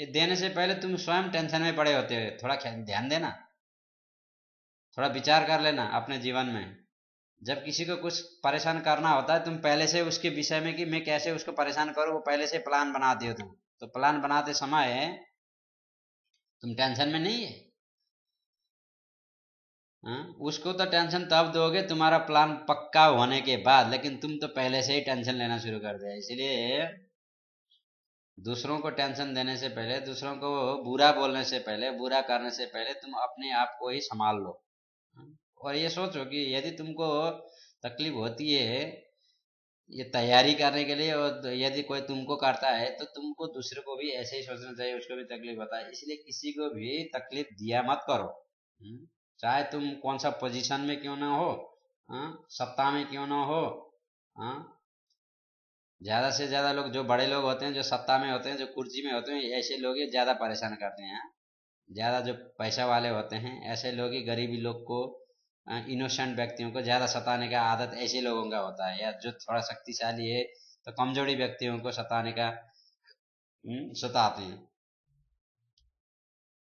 ये देने से पहले तुम स्वयं टेंशन में पड़े होते हो। थोड़ा ध्यान देना। थोड़ा विचार कर लेना अपने जीवन में। जब किसी को कुछ परेशान करना होता है, तुम पहले से उसके विषय में कि मैं कैसे उसको परेशान करूँ, वो पहले से प्लान बनाते हो तुम। तो प्लान बनाते समय तुम टेंशन में नहीं है हाँ? उसको तो टेंशन तब दोगे तुम्हारा प्लान पक्का होने के बाद, लेकिन तुम तो पहले से ही टेंशन लेना शुरू कर दिया इसलिए दूसरों को टेंशन देने से पहले, दूसरों को बुरा बोलने से पहले, बुरा करने से पहले तुम अपने आप को ही संभाल लो हाँ? और ये सोचो कि यदि तुमको तकलीफ़ होती है ये तैयारी करने के लिए और यदि कोई तुमको करता है तो तुमको दूसरे को भी ऐसे ही सोचना चाहिए, उसको भी तकलीफ़ होता है इसलिए किसी को भी तकलीफ़ दिया मत करो हाँ? चाहे तुम कौन सा पोजीशन में क्यों ना हो हाँ सत्ता में क्यों ना हो हाँ ज़्यादा से ज़्यादा लोग, जो बड़े लोग होते हैं, जो सत्ता में होते हैं, जो कुर्सी में होते हैं ऐसे लोग ही ज़्यादा परेशान करते हैं हाँ? ज़्यादा जो पैसा वाले होते हैं, ऐसे लोग ही गरीबी लोग को इनोसेंट व्यक्तियों को ज़्यादा सताने का आदत ऐसे लोगों का होता है या जो थोड़ा शक्तिशाली है तो कमज़ोरी व्यक्तियों को सताने का हम्म, सताते हैं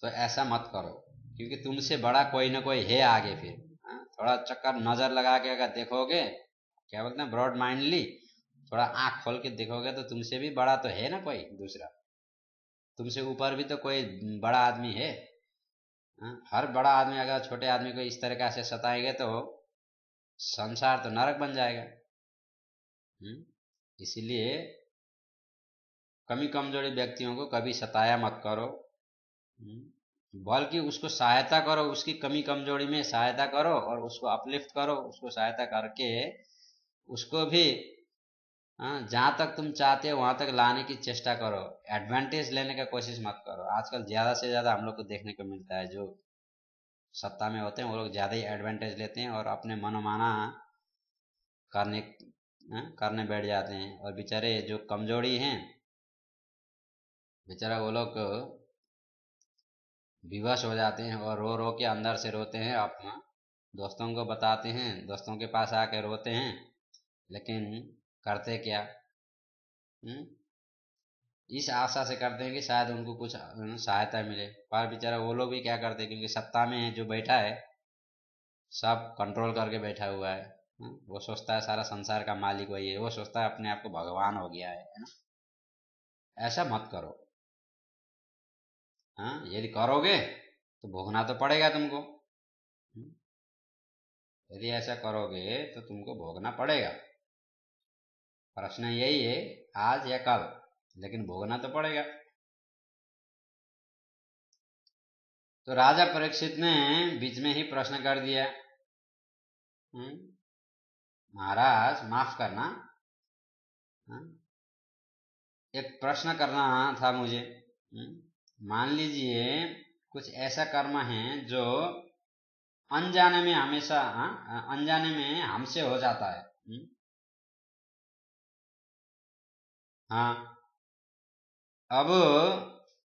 तो ऐसा मत करो क्योंकि तुमसे बड़ा कोई ना कोई है आगे फिर हाँ? थोड़ा चक्कर नज़र लगा के अगर देखोगे क्या बोलते हैं ब्रॉड माइंडली थोड़ा आँख खोल के देखोगे तो तुमसे भी बड़ा तो है ना कोई दूसरा तुमसे ऊपर भी तो कोई बड़ा आदमी है हाँ? हर बड़ा आदमी अगर छोटे आदमी को इस तरीका से सताएँगे तो संसार तो नरक बन जाएगा हम्म? इसीलिए कमी कमज़ोरी व्यक्तियों को कभी सताया मत करो हम्म? बल्कि उसको सहायता करो, उसकी कमी कमज़ोरी में सहायता करो और उसको अपलिफ्ट करो, उसको सहायता करके उसको भी जहाँ तक तुम चाहते हो वहाँ तक लाने की चेष्टा करो। एडवांटेज लेने का कोशिश मत करो। आजकल ज़्यादा से ज़्यादा हम लोग को देखने को मिलता है जो सत्ता में होते हैं वो लोग ज़्यादा ही एडवांटेज लेते हैं और अपने मनोमाना करने हाँ, करने बैठ जाते हैं। और बेचारे जो कमज़ोरी हैं बेचारा वो लोग विवश हो जाते हैं और रो रो के अंदर से रोते हैं अपना दोस्तों को बताते हैं दोस्तों के पास आके रोते हैं। लेकिन करते क्या हुँ? हम्म? इस आशा से करते हैं कि शायद उनको कुछ सहायता मिले पर बेचारा वो लोग भी क्या करते हैं, क्योंकि सत्ता में है, जो बैठा है, सब कंट्रोल करके बैठा हुआ है हुँ? हम्म? वो सोचता है सारा संसार का मालिक वही है वो सोचता है अपने आप को भगवान हो गया है ना ऐसा मत करो हाँ यदि करोगे तो भोगना तो पड़ेगा तुमको हम्म। यदि ऐसा करोगे तो तुमको भोगना पड़ेगा प्रश्न यही है आज या कल लेकिन भोगना तो पड़ेगा तो राजा परीक्षित ने बीच में ही प्रश्न कर दिया हम्म। महाराज माफ़ करना हाँ? एक प्रश्न करना था मुझे हम्म। मान लीजिए कुछ ऐसा कर्म है जो अनजाने में हमेशा हाँ, अनजाने में हमसे हो जाता है हाँ अब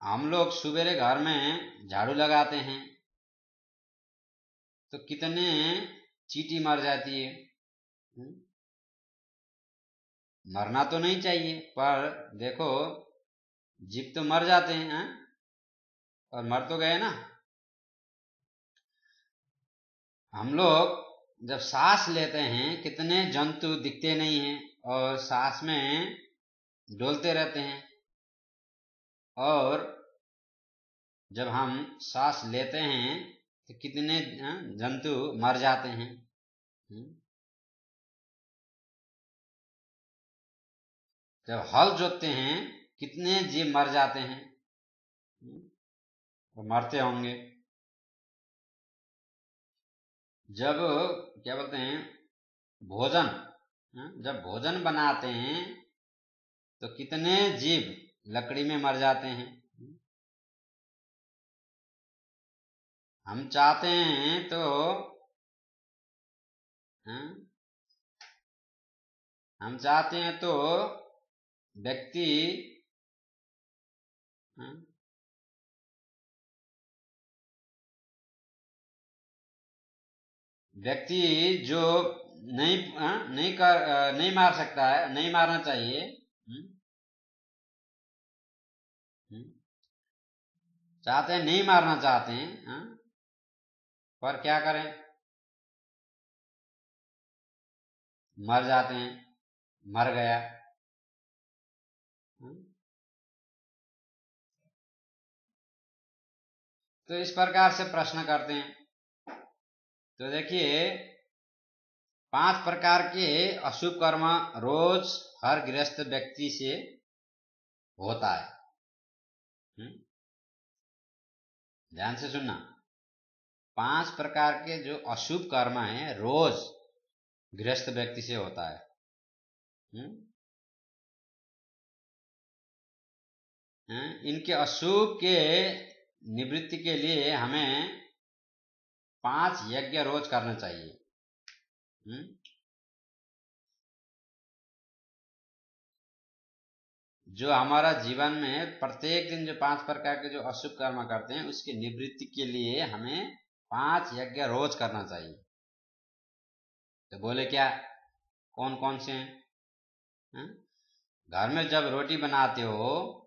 हम लोग सुबेरे घर में झाड़ू लगाते हैं तो कितने चीटी मर जाती है हम्म? मरना तो नहीं चाहिए, पर देखो, जीप तो मर जाते हैं, है? और मर तो गए ना हम लोग जब सांस लेते हैं, कितने जंतु दिखते नहीं हैं, और सांस में डोलते रहते हैं। और जब हम सांस लेते हैं तो कितने जंतु मर जाते हैं। हम्म? जब हल जोतते हैं, कितने जीव मर जाते हैं। वो मरते होंगे। जब, क्या बोलते हैं, भोजन जब भोजन बनाते हैं तो कितने जीव लकड़ी में मर जाते हैं? हम चाहते हैं तो हम चाहते हैं तो व्यक्ति व्यक्ति जो नहीं नहीं कर, नहीं मार सकता है, नहीं मारना चाहिए चाहते हैं, नहीं मारना चाहते हैं, हा? पर क्या करें मर जाते हैं, मर गया हा? तो इस प्रकार से प्रश्न करते हैं तो देखिए, पाँच प्रकार के अशुभ कर्म रोज हर गृहस्थ व्यक्ति से होता है हम्म? ध्यान से सुनना पाँच प्रकार के जो अशुभ कर्म है, रोज गृहस्थ व्यक्ति से होता है हुँ? इनके अशुभ के निवृत्ति के लिए हमें पाँच यज्ञ रोज करना चाहिए हुँ? जो हमारा जीवन में प्रत्येक दिन जो पाँच प्रकार के जो अशुभ कर्म करते हैं, उसकी निवृत्ति के लिए हमें पाँच यज्ञ रोज करना चाहिए। तो बोले क्या कौन कौन से हैं? घर में जब रोटी बनाते हो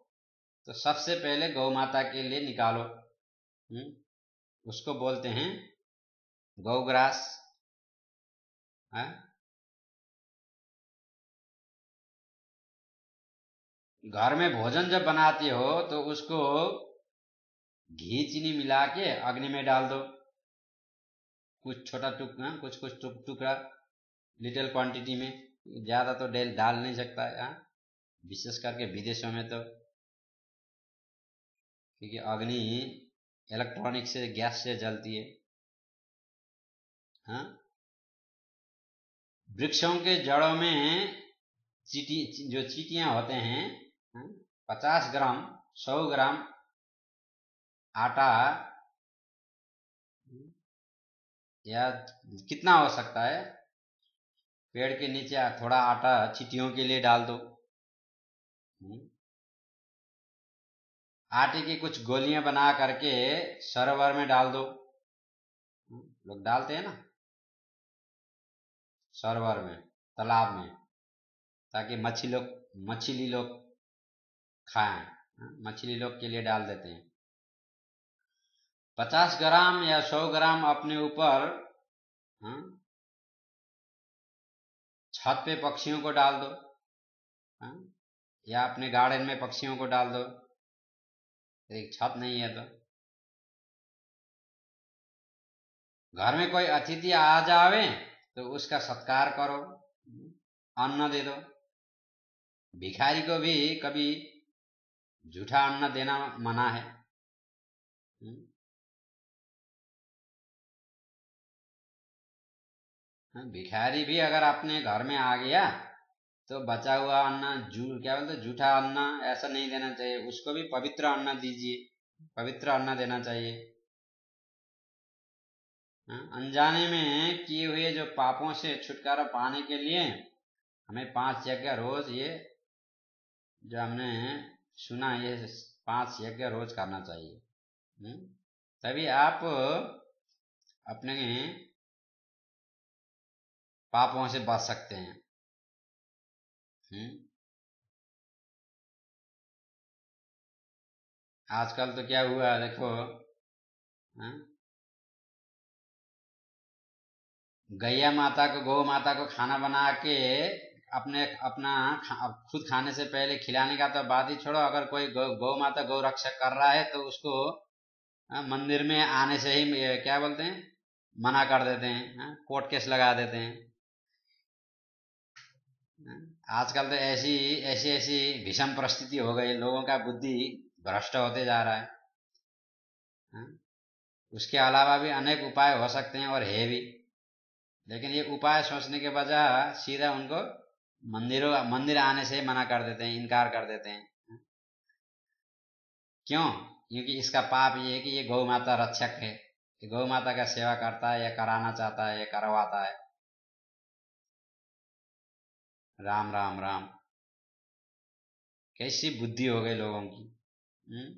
तो सबसे पहले गौ माता के लिए निकालो। हुँ? उसको बोलते हैं गौग्रास घर में भोजन जब बनाते हो तो उसको घी, चीनी मिला के अग्नि में डाल दो। कुछ छोटा टुकड़ा, कुछ कुछ टुक, टुकड़ा लिटिल क्वांटिटी में। ज़्यादा तो डेल डाल नहीं सकता है विशेष करके विदेशों में तो। क्योंकि अग्नि इलेक्ट्रॉनिक से, गैस से जलती है। हाँ? वृक्षों के जड़ों में चीटी, जो चीटियाँ होते हाँ? पचास ग्राम, सौ ग्राम आटा या कितना हो सकता है पेड़ के नीचे थोड़ा आटा चीटियों के लिए डाल दो हम्म। आटे की कुछ गोलियाँ बना करके सरोवर में डाल दो हम्म। लोग डालते हैं ना सरोवर में, तालाब में, ताकि मछली लोग मछली लोग खाएँ हाँ, मछली लोग के लिए डाल देते हैं। पचास ग्राम या सौ ग्राम अपने ऊपर हाँ, छत पे पक्षियों को डाल दो हाँ, या अपने गार्डन में पक्षियों को डाल दो। एक छत नहीं है तो। घर में कोई अतिथि आ जावे तो उसका सत्कार करो अन्न दे दो। भिखारी को भी कभी झूठा अन्न देना मना है। हाँ, भिखारी भी अगर अपने घर में आ गया तो बचा हुआ अन्न जू क्या बोलते जूठा अन्न ऐसा नहीं देना चाहिए। उसको भी पवित्र अन्न दीजिए पवित्र अन्न देना चाहिए। हाँ, अनजाने में किए हुए जो पापों से छुटकारा पाने के लिए हमें पाँच जगह रोज ये जो हमने सुना ये पाँच यज्ञ रोज करना चाहिए। हाँ, तभी आप अपने पापों से बच सकते हैं। हम्म? आजकल तो क्या हुआ देखो हाँ? गैया माता को गौ माता को खाना बना के अपने अपना खुद खाने से पहले खिलाने का तो बात ही छोड़ो अगर कोई गौ, माता गौ रक्षा कर रहा है तो उसको हाँ, मंदिर में आने से ही क्या बोलते हैं? मना कर देते हैं हाँ, कोर्ट केस लगा देते हैं। आजकल तो ऐसी ऐसी ऐसी भीषण परिस्थिति हो गई लोगों का बुद्धि भ्रष्ट होते जा रहा है उसके अलावा भी अनेक उपाय हो सकते हैं और है भी। लेकिन ये उपाय सोचने के बजाय सीधा उनको मंदिरों, मंदिर आने से मना कर देते हैं, इनकार कर देते हैं क्यों क्योंकि इसका पाप ये है कि ये गौ माता रक्षक है कि गौ माता का सेवा करता है, या कराना चाहता है, या करवाता है राम राम राम कैसी बुद्धि हो गई लोगों की हुँ? हम्म?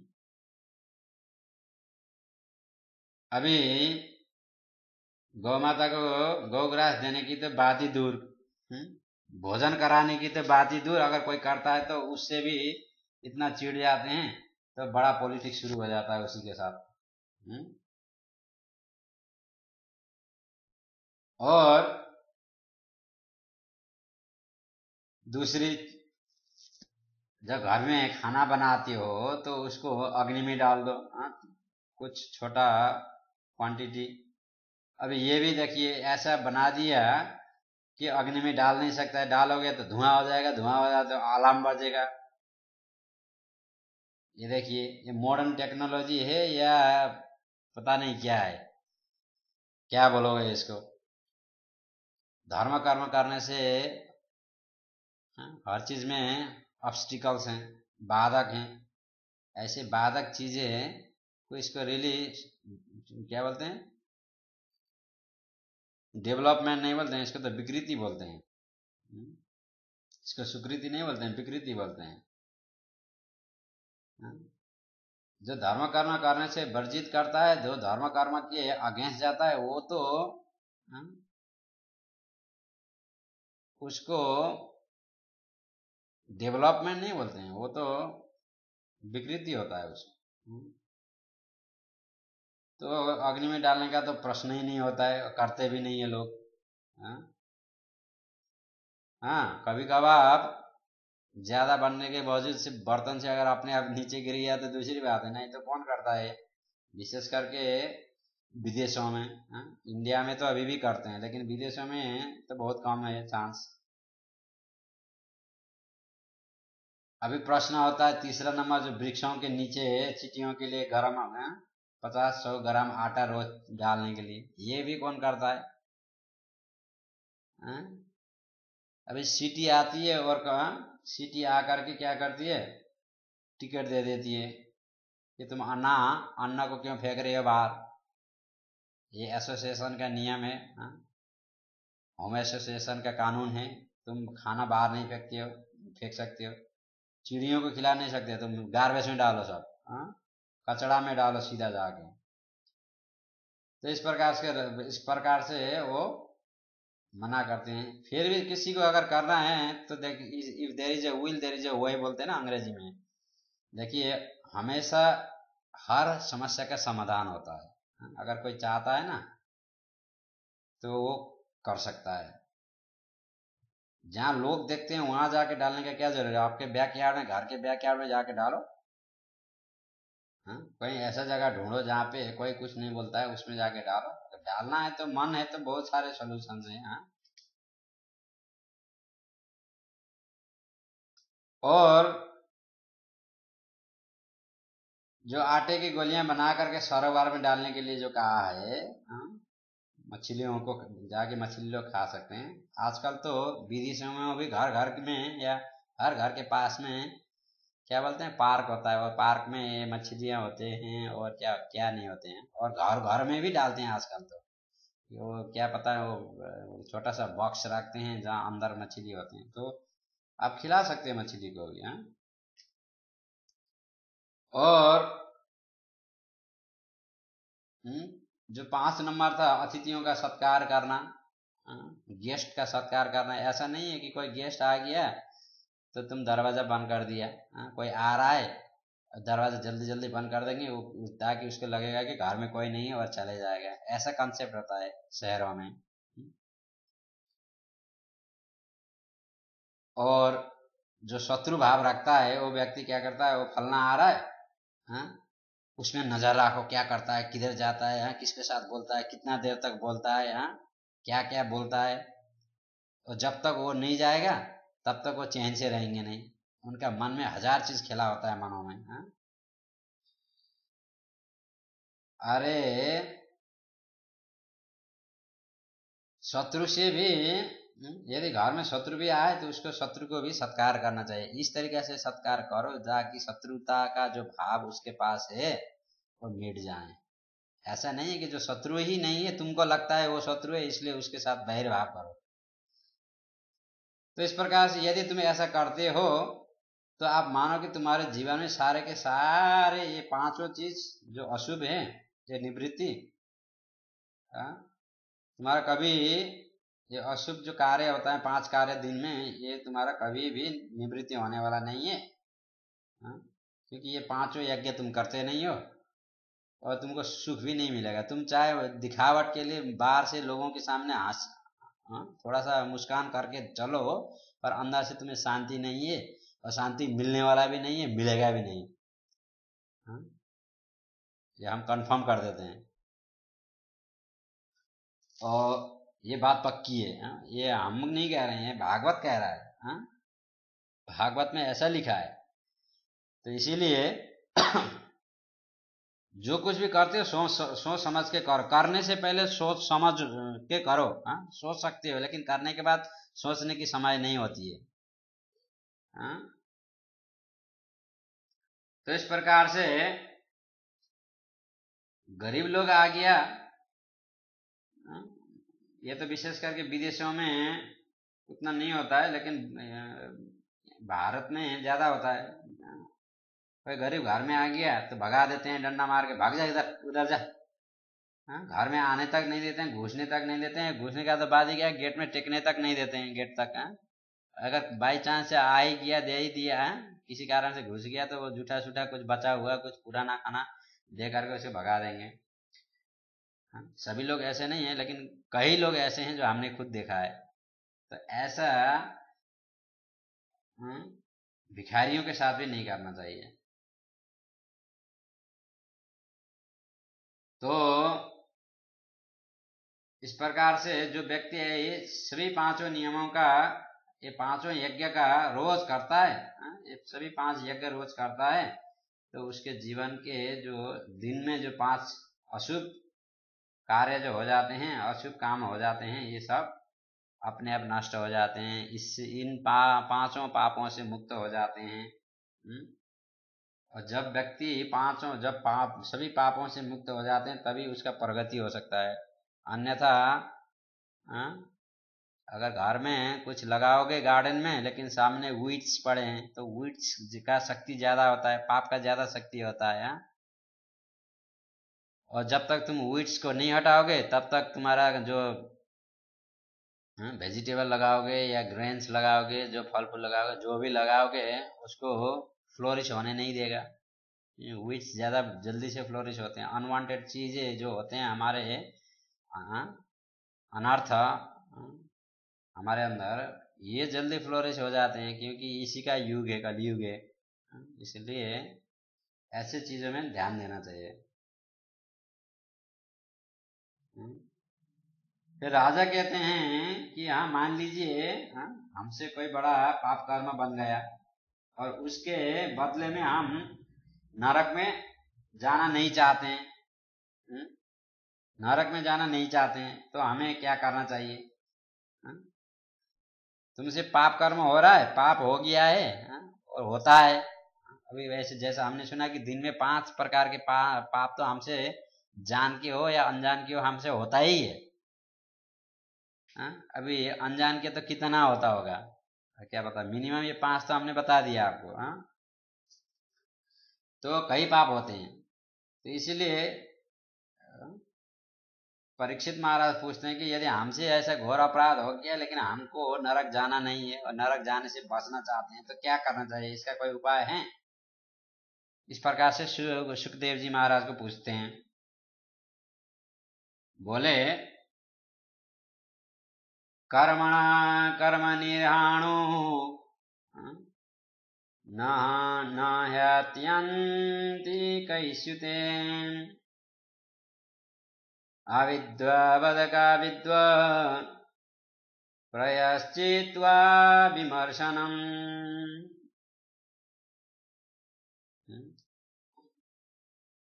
अभी गौ माता को गौग्रास देने की तो बात ही दूर हम्म? भोजन कराने की तो बात ही दूर, अगर कोई करता है तो उससे भी इतना चिड़ जाते हैं तो बड़ा पॉलिटिक्स शुरू हो जाता है उसी के साथ? हम्म? और दूसरी, जब घर में खाना बनाते हो तो उसको अग्नि में डाल दो, हा? कुछ छोटा क्वांटिटी अभी ये भी देखिए, ऐसा बना दिया कि अग्नि में डाल नहीं सकता है डालोगे तो धुआँ हो जाएगा धुआँ हो जाए तो अलार्म बजेगा ये देखिए ये मॉडर्न टेक्नोलॉजी है या पता नहीं क्या है? क्या बोलोगे इसको? धर्म कर्म करने से हाँ, हर चीज़ में ऑब्स्टिकल्स हैं बाधक हैं। ऐसे बाधक चीज़ें को इसको रियली क्या बोलते हैं? डेवलपमेंट नहीं बोलते हैं, इसको तो विकृति बोलते हैं हम्म? इसको सुकृति नहीं बोलते हैं, विकृति बोलते हैं हाँ? जो धर्म कर्म करने से वर्जित करता है, जो धर्म कर्म के अगेंस्ट जाता है, वो तो हाँ? उसको डेवलपमेंट नहीं बोलते हैं, वो तो विकृति होता है उसको हम्म? तो अग्नि में डालने का तो प्रश्न ही नहीं होता है करते भी नहीं है लोग हाँ, हाँ कभी कभार ज़्यादा बनने के बावजूद से बर्तन से अगर अपने आप नीचे गिर गया तो दूसरी बात है नहीं तो कौन करता है विशेष करके विदेशों में हा? इंडिया में तो अभी भी करते हैं लेकिन विदेशों में तो बहुत कम है चांस अभी प्रश्न होता है तीसरा नंबर जो वृक्षों के नीचे चिटियों के लिए गर्म है हाँ? पचास सौ ग्राम आटा रोज डालने के लिए। ये भी कौन करता है? आ? अभी सीटी आती है और कहा? सीटी आकर के क्या करती है? टिकट दे देती है। कि तुम अन्ना अन्ना को क्यों फेंक रहे हो बाहर? ये एसोसिएशन का नियम है होम एसोसिएशन का कानून है। तुम खाना बाहर नहीं फेंकते हो, फेंक सकते हो। चिड़ियों को खिला नहीं सकते, तुम गार्बेज में डालो सब हाँ? कचड़ा में डालो, सीधा जाके। तो इस प्रकार से, इस प्रकार से वो मना करते हैं। फिर भी किसी को अगर करना है तो देख if there is a will there is a वही बोलते हैं ना अंग्रेज़ी में। देखिए, हमेशा हर समस्या का समाधान होता है। अगर कोई चाहता है ना तो वो कर सकता है। जहाँ लोग देखते हैं, वहाँ जाके डालने का क्या ज़रूरी है? आपके बैक यार्ड में, घर के बैक यार्ड में जाके डालो। कहीं ऐसा जगह ढूंढो जहाँ पे कोई कुछ नहीं बोलता है उसमें जाके डालो। अगर डालना है तो मन है तो बहुत सारे सोल्यूशन हैं हाँ। और जो आटे की गोलियाँ बना करके सरोवर में डालने के लिए जो कहा है हाँ, मछलियों को जाके मछली लोग खा सकते हैं। आजकल तो विदेशों में भी घर घर में या हर घर के पास में क्या बोलते हैं? पार्क होता है और पार्क में मछलियाँ होते हैं और क्या क्या नहीं होते हैं। और घर घर में भी डालते हैं आजकल तो। वो क्या पता है वो छोटा सा बॉक्स रखते हैं जहाँ अंदर मछली होते हैं। तो आप खिला सकते हैं मछली को भी हाँ? और हम्म, जो पाँच नंबर था अतिथियों का सत्कार करना हाँ, गेस्ट का सत्कार करना। ऐसा नहीं है कि कोई गेस्ट आ गया तो तुम दरवाज़ा बंद कर दिया हाँ कोई आ रहा है? दरवाज़ा जल्दी जल्दी बंद कर देंगे ताकि उसको लगेगा कि घर में कोई नहीं है और चले जाएगा। ऐसा कंसेप्ट होता है शहरों में। और जो शत्रु भाव रखता है, वो व्यक्ति क्या करता है? वो फलना आ रहा है हाँ? उसमें नज़र रखो क्या करता है? किधर जाता है हाँ? किसके साथ बोलता है? कितना देर तक बोलता है हाँ? क्या क्या बोलता है? और जब तक वो नहीं जाएगा तब तक वो चैन से रहेंगे नहीं। उनका मन में हज़ार चीज़ खेला होता है मनों में, हा? अरे, शत्रु से भी यदि घर में शत्रु भी आए तो उसको शत्रु को भी सत्कार करना चाहिए। इस तरीके से सत्कार करो ताकि शत्रुता का जो भाव उसके पास है, वो मिट जाए। ऐसा नहीं है कि जो शत्रु ही नहीं है, तुमको लगता है वो शत्रु है, इसलिए उसके साथ बहिर्भाव करो। तो इस प्रकार से यदि तुम ऐसा करते हो तो आप मानो कि तुम्हारे जीवन में सारे के सारे ये पाँचों चीज़ जो अशुभ है ये निवृत्ति हाँ, तुम्हारा कभी ये अशुभ जो कार्य होता है पाँच कार्य दिन में ये तुम्हारा कभी भी निवृत्ति होने वाला नहीं है हाँ, क्योंकि ये पाँचों यज्ञ तुम करते नहीं हो और तुमको सुख भी नहीं मिलेगा। तुम चाहे दिखावट के लिए बाहर से लोगों के सामने हंस हाँ, थोड़ा सा मुस्कान करके चलो पर अंदर से तुम्हें शांति नहीं है और शांति मिलने वाला भी नहीं है मिलेगा भी नहीं हाँ? ये हम कंफर्म कर देते हैं और ये बात पक्की है हा? ये हम नहीं कह रहे हैं भागवत कह रहा है हा? भागवत में ऐसा लिखा है तो इसीलिए जो कुछ भी करते हो, सोच सोच समझ के करो। करने से पहले सोच समझ के करो हाँ? सोच सकते हो, लेकिन करने के बाद सोचने की समय नहीं होती है। हाँ? तो इस प्रकार से गरीब लोग आ गया। हाँ? ये तो विशेष करके विदेशों में उतना नहीं होता है, लेकिन भारत में ज़्यादा होता है। कोई गरीब घर में आ गया तो भगा देते हैं डंडा मार के भाग जा इधर उधर जा। हाँ घर में आने तक नहीं देते हैं घुसने तक नहीं देते हैं घुसने का तो बाद ही गया गेट में टिकने तक नहीं देते हैं गेट तक हाँ। अगर बाई चांस से आ ही गया दे ही दिया है हाँ? किसी कारण से घुस गया तो वो जूठा सूठा कुछ बचा हुआ कुछ पुराना खाना दे करके उसे भगा देंगे। हाँ सभी लोग ऐसे नहीं है लेकिन कई लोग ऐसे हैं जो हमने खुद देखा है। तो ऐसा हाँ, भिखारियों के साथ भी नहीं करना चाहिए। तो इस प्रकार से जो व्यक्ति है ये सभी पाँचों नियमों का ये पाँचों यज्ञ का रोज करता है हाँ, ये सभी पाँच यज्ञ रोज करता है तो उसके जीवन के जो दिन में जो पाँच अशुभ कार्य जो हो जाते हैं अशुभ काम हो जाते हैं ये सब अपने आप नष्ट हो जाते हैं इससे इन पा, पाँचों पापों से मुक्त हो जाते हैं हम्म? और जब व्यक्ति पाँचों जब पाप सभी पापों से मुक्त हो जाते हैं तभी उसका प्रगति हो सकता है अन्यथा हाँ, अगर घर में कुछ लगाओगे गार्डन में लेकिन सामने वीट्स पड़े हैं तो वीट्स का शक्ति ज़्यादा होता है पाप का ज़्यादा शक्ति होता है हाँ? और जब तक तुम वीट्स को नहीं हटाओगे तब तक तुम्हारा जो वेजिटेबल हाँ, लगाओगे या ग्रेन्स लगाओगे जो फल फूल लगाओगे जो भी लगाओगे उसको फ्लोरिश होने नहीं देगा। विच ज़्यादा जल्दी से फ्लोरिश होते हैं। अनवांटेड चीज़ें जो होते हैं हमारे अनर्थ, हमारे अंदर, ये जल्दी फ्लोरिश हो जाते हैं क्योंकि इसी का युग है, कल युग है। इसलिए ऐसे चीज़ों में ध्यान देना चाहिए। फिर राजा कहते हैं कि हाँ मान लीजिए हमसे कोई बड़ा पाप कर्म बन गया। और उसके बदले में हम नरक में जाना नहीं चाहते हैं हम्म? नरक में जाना नहीं चाहते हैं तो हमें क्या करना चाहिए हम्म? तुमसे पाप कर्म हो रहा है पाप हो गया है हम्म? और होता है अभी वैसे जैसा हमने सुना कि दिन में पाँच प्रकार के पा, पाप तो हमसे जान के हो या अनजान के हो हमसे होता ही है अभी अनजान के तो कितना होता होगा क्या पता मिनिमम ये पाँच तो हमने बता दिया आपको हाँ? तो कई पाप होते हैं। तो इसीलिए परीक्षित महाराज पूछते हैं कि यदि हमसे ऐसा घोर अपराध हो गया, लेकिन हमको नरक जाना नहीं है और नरक जाने से बचना चाहते हैं तो क्या करना चाहिए? इसका कोई उपाय है? इस प्रकार से, सुखदेव जी महाराज को पूछते हैं। बोले कर्मणा कर्म निर्हाणु न ह्यत्यन्ति कैस्युते। अविद्वदका विद्व प्रयश्चित्वा विमर्शनम्।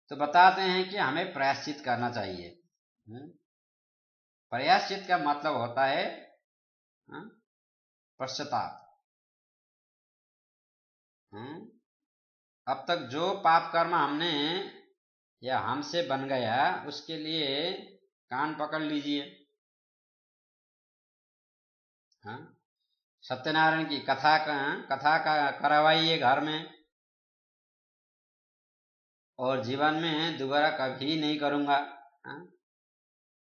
तो बताते हैं कि हमें प्रयाश्चित करना चाहिए। प्रयाश्चित का मतलब होता है पश्चाताप। अब तक जो पाप कर्म हमने या हमसे बन गया, उसके लिए कान पकड़ लीजिए। हाँ? सत्यनारायण की कथा का कथा का करवाइए घर में। और जीवन में दोबारा कभी नहीं करूँगा।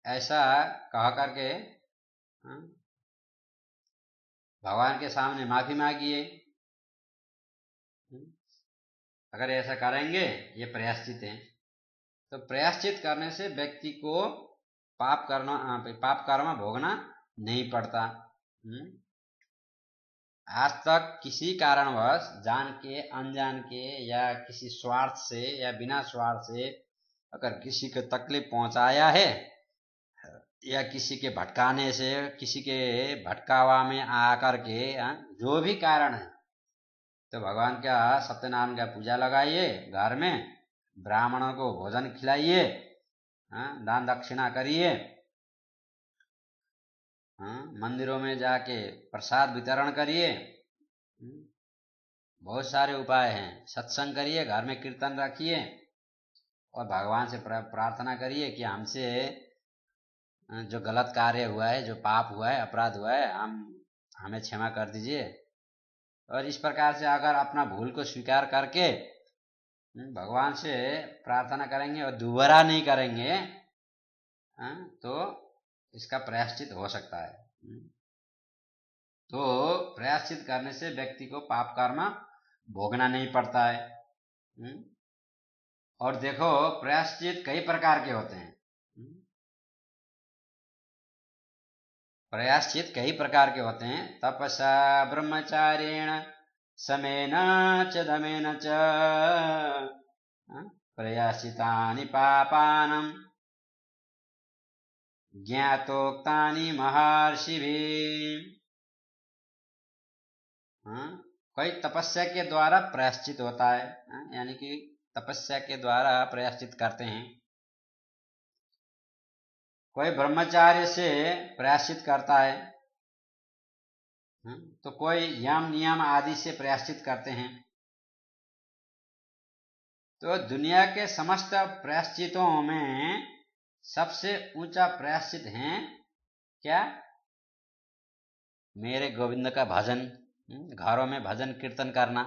ऐसा कह करके, हा? भगवान के सामने माफ़ी मांगिए। अगर ऐसा करेंगे, ये प्रयासचित है। तो प्रयाश्चित करने से व्यक्ति को पाप करना पाप कर्म भोगना नहीं पड़ता। हम्म? आज तक किसी कारणवश जान के, अनजान के या किसी स्वार्थ से या बिना स्वार्थ से अगर किसी को तकलीफ़ पहुँचाया है या किसी के भटकाने से किसी के भटकावा में आकर के हाँ, जो भी कारण है तो भगवान का सत्यनारायण का पूजा लगाइए घर में ब्राह्मणों को भोजन खिलाइए हाँ, दान दक्षिणा करिए हाँ, मंदिरों में जाके प्रसाद वितरण करिए बहुत सारे उपाय हैं सत्संग करिए घर में कीर्तन रखिए और भगवान से प्रार्थना करिए कि हमसे जो गलत कार्य हुआ है जो पाप हुआ है अपराध हुआ है हम हमें क्षमा कर दीजिए। और इस प्रकार से अगर अपना भूल को स्वीकार करके हम्म, भगवान से प्रार्थना करेंगे और दोबारा नहीं करेंगे हाँ, तो इसका प्रयाश्चित हो सकता है। हम्म, तो प्रयाश्चित करने से व्यक्ति को पाप कर्म भोगना नहीं पड़ता है। हम्म, और देखो प्रयाश्चित कई प्रकार के होते हैं। प्रयाश्चित कई प्रकार के होते हैं। तपसा, ब्रह्मचारेण, समेन च दमेन च प्रयासितानि पापानं ज्ञातोक्तानि महर्षिभिः कोई तपस्या के द्वारा प्रयाश्चित होता है यानी कि तपस्या के द्वारा प्रयाश्चित करते हैं। कोई ब्रह्मचार्य से प्रयाश्चित करता है हम्म, तो कोई यम नियम आदि से प्रयाश्चित करते हैं। तो दुनिया के समस्त प्रयाश्चितों में सबसे ऊँचा प्रयाश्चित है क्या? मेरे गोविंद का भजन हम्म, घरों में भजन कीर्तन करना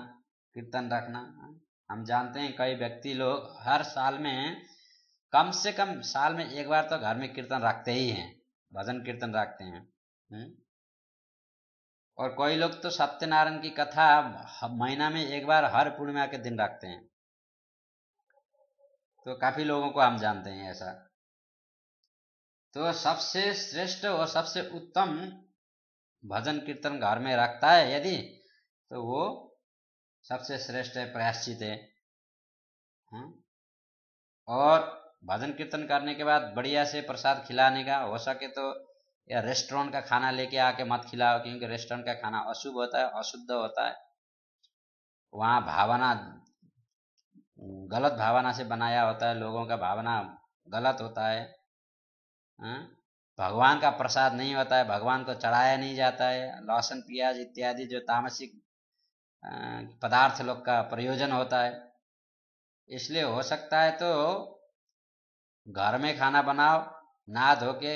कीर्तन रखना। हम जानते हैं कई व्यक्ति लोग हर साल में कम से कम साल में एक बार तो घर में कीर्तन रखते ही हैं भजन कीर्तन रखते हैं हम्म, और कोई लोग तो सत्यनारायण की कथा महीना में एक बार हर पूर्णिमा के दिन रखते हैं। तो काफ़ी लोगों को हम जानते हैं ऐसा। तो सबसे श्रेष्ठ और सबसे उत्तम भजन कीर्तन घर में रखता है यदि तो वो सबसे श्रेष्ठ है प्रयाश्चित है हाँ? और भजन कीर्तन करने के बाद बढ़िया से प्रसाद खिलाने का हो सके तो या रेस्टोरेंट का खाना लेके आके मत खिलाओ, क्योंकि रेस्टोरेंट का खाना अशुभ होता है, अशुद्ध होता है। वहाँ भावना, गलत भावना से बनाया होता है, लोगों का भावना गलत होता है। हाँ? भगवान का प्रसाद नहीं होता है, भगवान को चढ़ाया नहीं जाता है। लहसुन, प्याज इत्यादि जो तामसिक पदार्थ लोग का प्रयोजन होता है। इसलिए हो सकता है तो घर में खाना बनाओ नहा धो के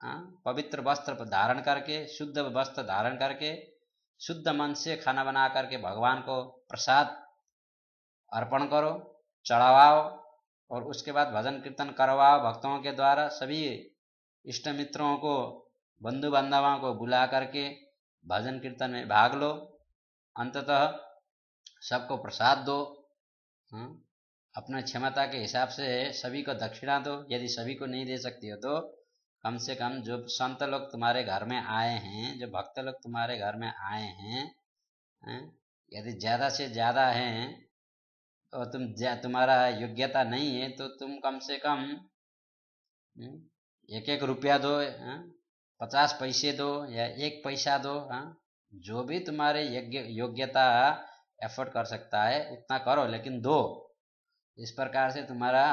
हाँ, पवित्र वस्त्र धारण करके शुद्ध वस्त्र धारण करके शुद्ध मन से खाना बना करके भगवान को प्रसाद अर्पण करो चढ़ावाओ और उसके बाद भजन कीर्तन करवाओ भक्तों के द्वारा सभी इष्ट मित्रों को बंधु बांधवों को बुला करके भजन कीर्तन में भाग लो अंततः सबको प्रसाद दो हाँ? अपने क्षमता के हिसाब से सभी को दक्षिणा दो यदि सभी को नहीं दे सकती हो तो कम से कम जो संत लोग तुम्हारे घर में आए हैं, जो भक्त लोग तुम्हारे घर में आए हैं हाँ? यदि ज़्यादा से ज़्यादा हैं और तुम तुम्हारा योग्यता नहीं है तो तुम कम से कम हाँ? एक एक रुपया दो पचास पैसे दो या एक पैसा दो हाँ जो भी तुम्हारे योग्यता एफर्ट कर सकता है, उतना करो, लेकिन दो इस प्रकार से तुम्हारा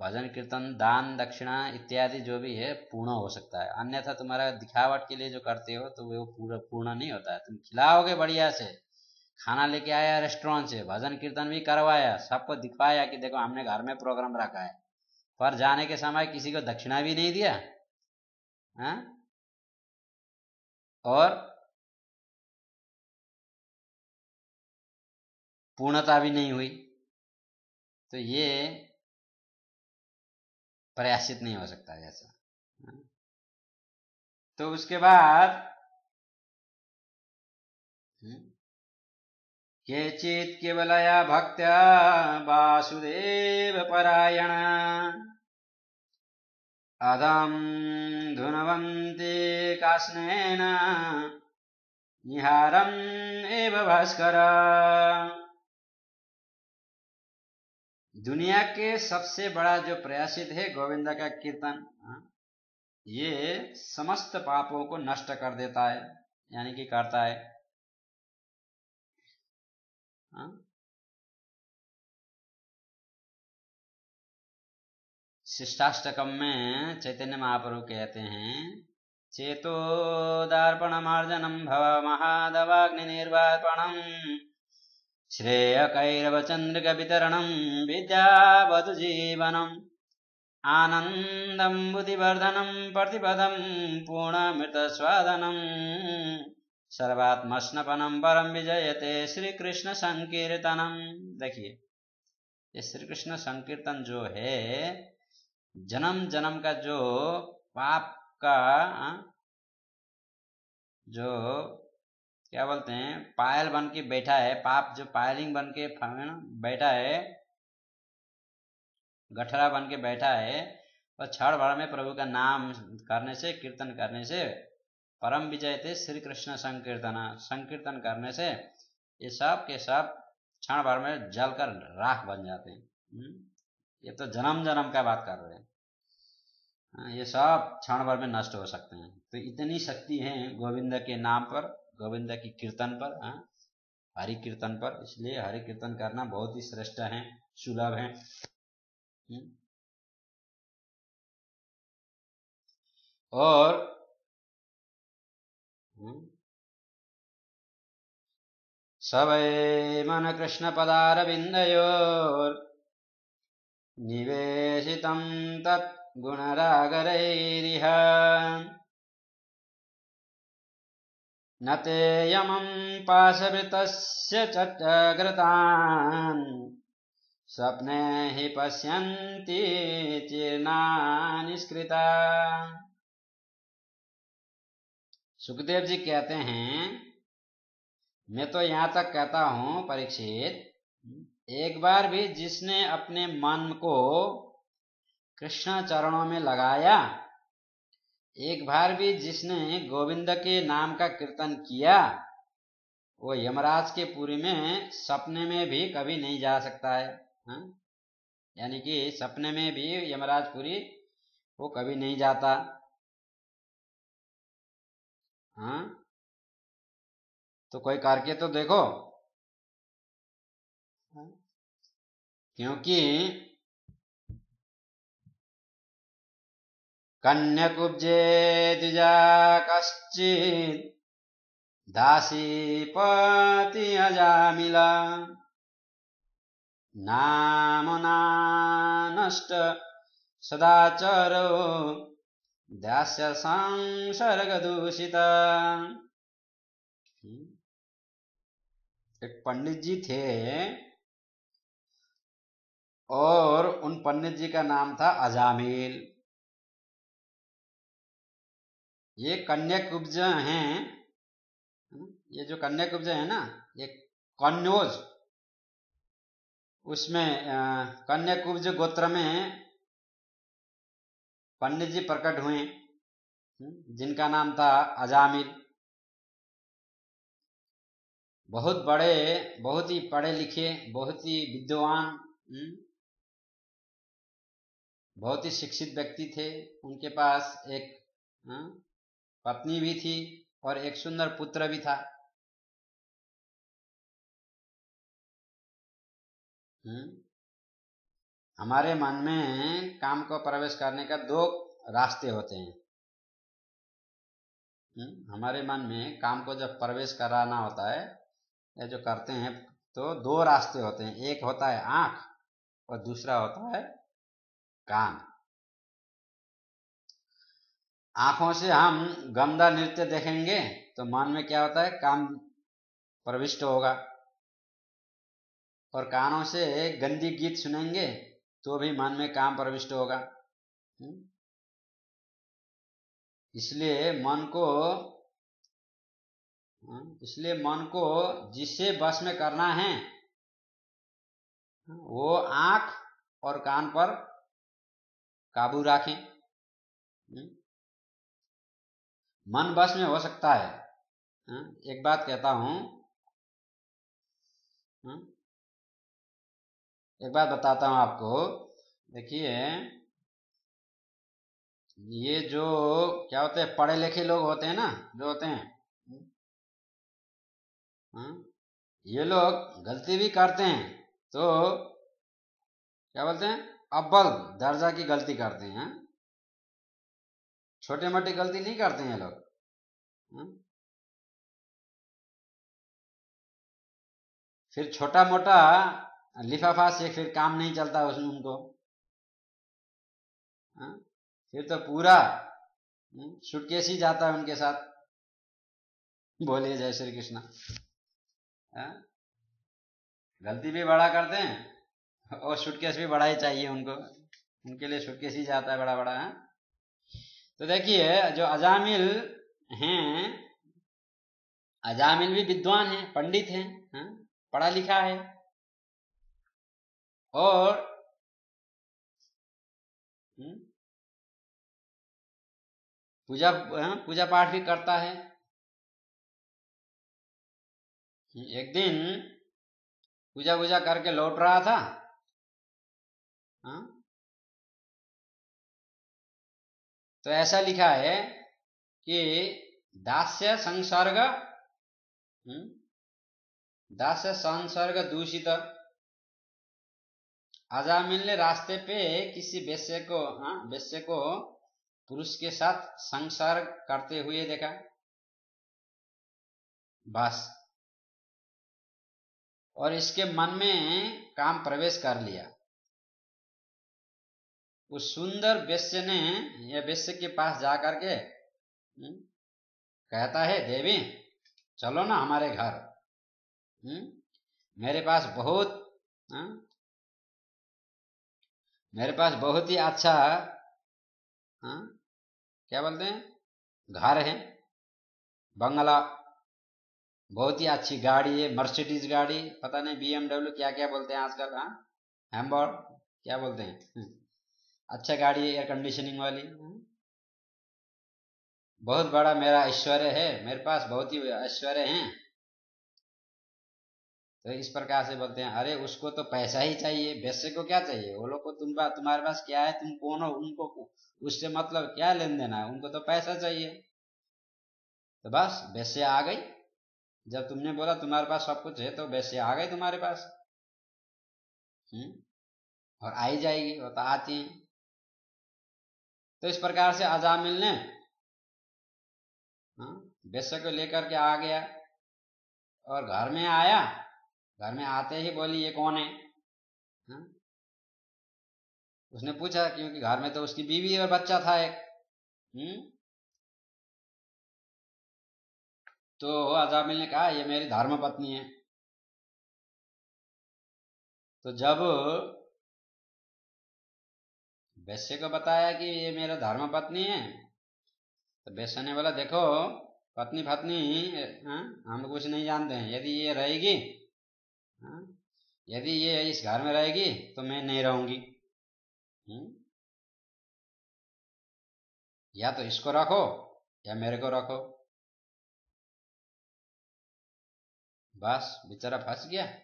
भजन, कीर्तन, दान, दक्षिणा इत्यादि जो भी है, पूर्ण हो सकता है। अन्यथा तुम्हारा दिखावट के लिए जो करते हो तो वो पूरा पूर्ण नहीं होता है। तुम खिलाओगे बढ़िया से। खाना लेके आया रेस्टोरेंट से, भजन, कीर्तन भी करवाया, सबको दिखवाया कि देखो हमने घर में प्रोग्राम रखा है। पर जाने के समय किसी को दक्षिणा भी नहीं दिया। है? और पूर्णता भी नहीं हुई। तो ये प्रयासित नहीं हो सकता ऐसा। तो उसके बाद हम्म, केचित् केवलया भक्त वासुदेव परायण। अदम धुनवन्ति कास्नेन निहारम् एव भास्कर। दुनिया के सबसे बड़ा जो प्रयासित है गोविंदा का कीर्तन हाँ, ये समस्त पापों को नष्ट कर देता है यानी कि करता है हाँ। शिष्टाष्टकम में चैतन्य महाप्रभु कहते हैं चेतो दर्पणमार्जनम भव महादवाग्नि श्रेयकैरवचन्द्रिकवितरणं विद्यावधुजीवनम् आनन्दं बुद्धिवर्धनं प्रतिपदं पूर्णमृतस्वादनम् सर्वात्मस्नपनम परम विजयते श्री कृष्ण संकीर्तनम देखिए, ये श्री कृष्ण संकीर्तन जो है, जन्म जन्म का जो पाप का, जो क्या बोलते हैं? पायल बन के बैठा है पाप जो पायलिंग बन के बैठा है गठरा बन के बैठा है और क्षण भर में प्रभु का नाम करने से कीर्तन करने से परम विजय थे श्री कृष्ण संकीर्तन संकीर्तन करने से ये सब के सब क्षण भर में जलकर राख बन जाते हैं। हम्म? ये तो जन्म जन्म का बात कर रहे हैं। हाँ, ये सब क्षण भर में नष्ट हो सकते हैं। तो इतनी शक्ति है गोविंद के नाम पर गोविंद की कीर्तन पर हाँ हरि कीर्तन पर, इसलिए हरि कीर्तन करना बहुत ही श्रेष्ठ है, सुलभ है हम्म। और हम्म। सवै मन कृष्ण पदारविन्दयोर् निवेशितं तत् गुणरागरैरिह न ते यमं पाशवृतस्य स्वप्ने हि पश्यन्ति चीर्णानिष्कृता सुखदेव जी कहते हैं, मैं तो यहाँ तक कहता हूँ, परीक्षित, एक बार भी जिसने अपने मन को कृष्ण चरणों में लगाया एक बार भी जिसने गोविंद के नाम का कीर्तन किया, वो यमराज के पुरी में सपने में भी कभी नहीं जा सकता है हाँ? यानी कि सपने में भी यमराजपुरी वो कभी नहीं जाता हाँ तो कोई करके तो देखो हाँ? क्योंकि कन्यकुब्जे द्विजा कश्चित् दासीपति अजामिला नामनानष्ट सदाचरो दास्य संसर्गदूषित। एक पंडित जी थे और उन पंडित जी का नाम था अजामिल। ये कन्या कुब्ज हैं ये जो कन्या कुब्ज है ना ये कन्योज उसमें कन्या कुब्ज गोत्र में पंडित जी प्रकट हुए जिनका नाम था अजामिल। बहुत बड़े बहुत ही पढ़े लिखे बहुत ही विद्वान हम्म, बहुत ही शिक्षित व्यक्ति थे। उनके पास एक पत्नी भी थी और एक सुंदर पुत्र भी था। हम्म, हमारे मन में काम को प्रवेश करने का दो रास्ते होते हैं। हम्म, हमारे मन में काम को जब प्रवेश कराना होता है या जो करते हैं तो दो रास्ते होते हैं। एक होता है आँख और दूसरा होता है कान। आँखों से हम गंदा नृत्य देखेंगे तो मन में क्या होता है काम प्रविष्ट होगा और कानों से गंदी गीत सुनेंगे तो भी मन में काम प्रविष्ट होगा हम्म? इसलिए मन को हाँ, इसलिए मन को जिससे बस में करना है वो आँख और कान पर काबू रखें हम्म। मन बस में हो सकता है हाँ, एक बात कहता हूँ हाँ, एक बात बताता हूँ आपको देखिए ये जो क्या होते हैं पढ़े लिखे लोग होते हैं ना जो होते हैं हाँ? ये लोग गलती भी करते हैं तो क्या बोलते हैं अव्वल दर्जा की गलती करते हाँ? छोटे मोटे गलती नहीं करते हैं लोग हाँ? फिर छोटा मोटा लिफाफा से फिर काम नहीं चलता उसमें उनको फिर तो पूरा सुटकेस ही जाता है उनके साथ बोलिए जय श्री कृष्ण हाँ? गलती भी बड़ा करते हैं और सुटकेस भी बड़ा ही चाहिए उनको उनके लिए सुटकेस ही जाता है बड़ा बड़ा है हाँ? तो देखिए जो अजामिल हैं अजामिल भी विद्वान हैं पंडित हैं हाँ? पढ़ा लिखा है और हम्म, पूजा पूजा पाठ भी करता है एक दिन पूजा वूजा करके लौट रहा था हा? तो ऐसा लिखा है कि दास्य संसर्ग हम्म, दास्य संसर्ग दूषित। अजामिल ने रास्ते पे किसी वेश्य को हाँ को पुरुष के साथ संसर्ग करते हुए देखा। बस। और इसके मन में काम प्रवेश कर लिया। उस सुंदर वेश्य ने यह वेश्य के पास जाकर के हम्म, कहता है देवी चलो ना हमारे घर हम्म, मेरे पास बहुत हा? मेरे पास बहुत ही अच्छा हा? क्या बोलते हैं घर है बंगला बहुत ही अच्छी गाड़ी है मर्सिडीज गाड़ी पता नहीं बीएमडब्ल्यू क्या क्या बोलते हैं आजकल हाँ हैम्बोर क्या बोलते हैं हम्म। अच्छा गाड़ी है एयर कंडीशनिंग वाली। बहुत बड़ा मेरा ऐश्वर्य है, मेरे पास बहुत ही ऐश्वर्य हैं। तो इस प्रकार से बोलते हैं, अरे उसको तो पैसा ही चाहिए वैसे को क्या चाहिए? वो लोग को तुम तुम्हारे पास क्या है? तुम कौन हो? उनको उससे मतलब क्या लेन देना है? उनको तो पैसा चाहिए। तो बस वैसे आ गई। जब तुमने बोला तुम्हारे पास सब कुछ है तो वैसे आ गई तुम्हारे पास। हम्म? और आई जाएगी वो तो आती है। तो इस प्रकार से अजामिल ने वैश्य हाँ, को लेकर के आ गया और घर में आया। घर में आते ही बोली ये कौन है? हा? उसने पूछा क्योंकि घर में तो उसकी बीवी और बच्चा था एक। हम्म। तो अजामिल ने कहा ये मेरी धर्म पत्नी है। तो जब वैश्य को बताया कि ये मेरा धर्म पत्नी है। तो वैश्य ने बोला देखो पत्नी पत्नी हाँ, हम कुछ नहीं जानते हैं। यदि ये रहेगी हाँ, यदि ये इस घर में रहेगी तो मैं नहीं रहूँगी। हम्म? या तो इसको रखो या मेरे को रखो। बस बेचारा फंस गया।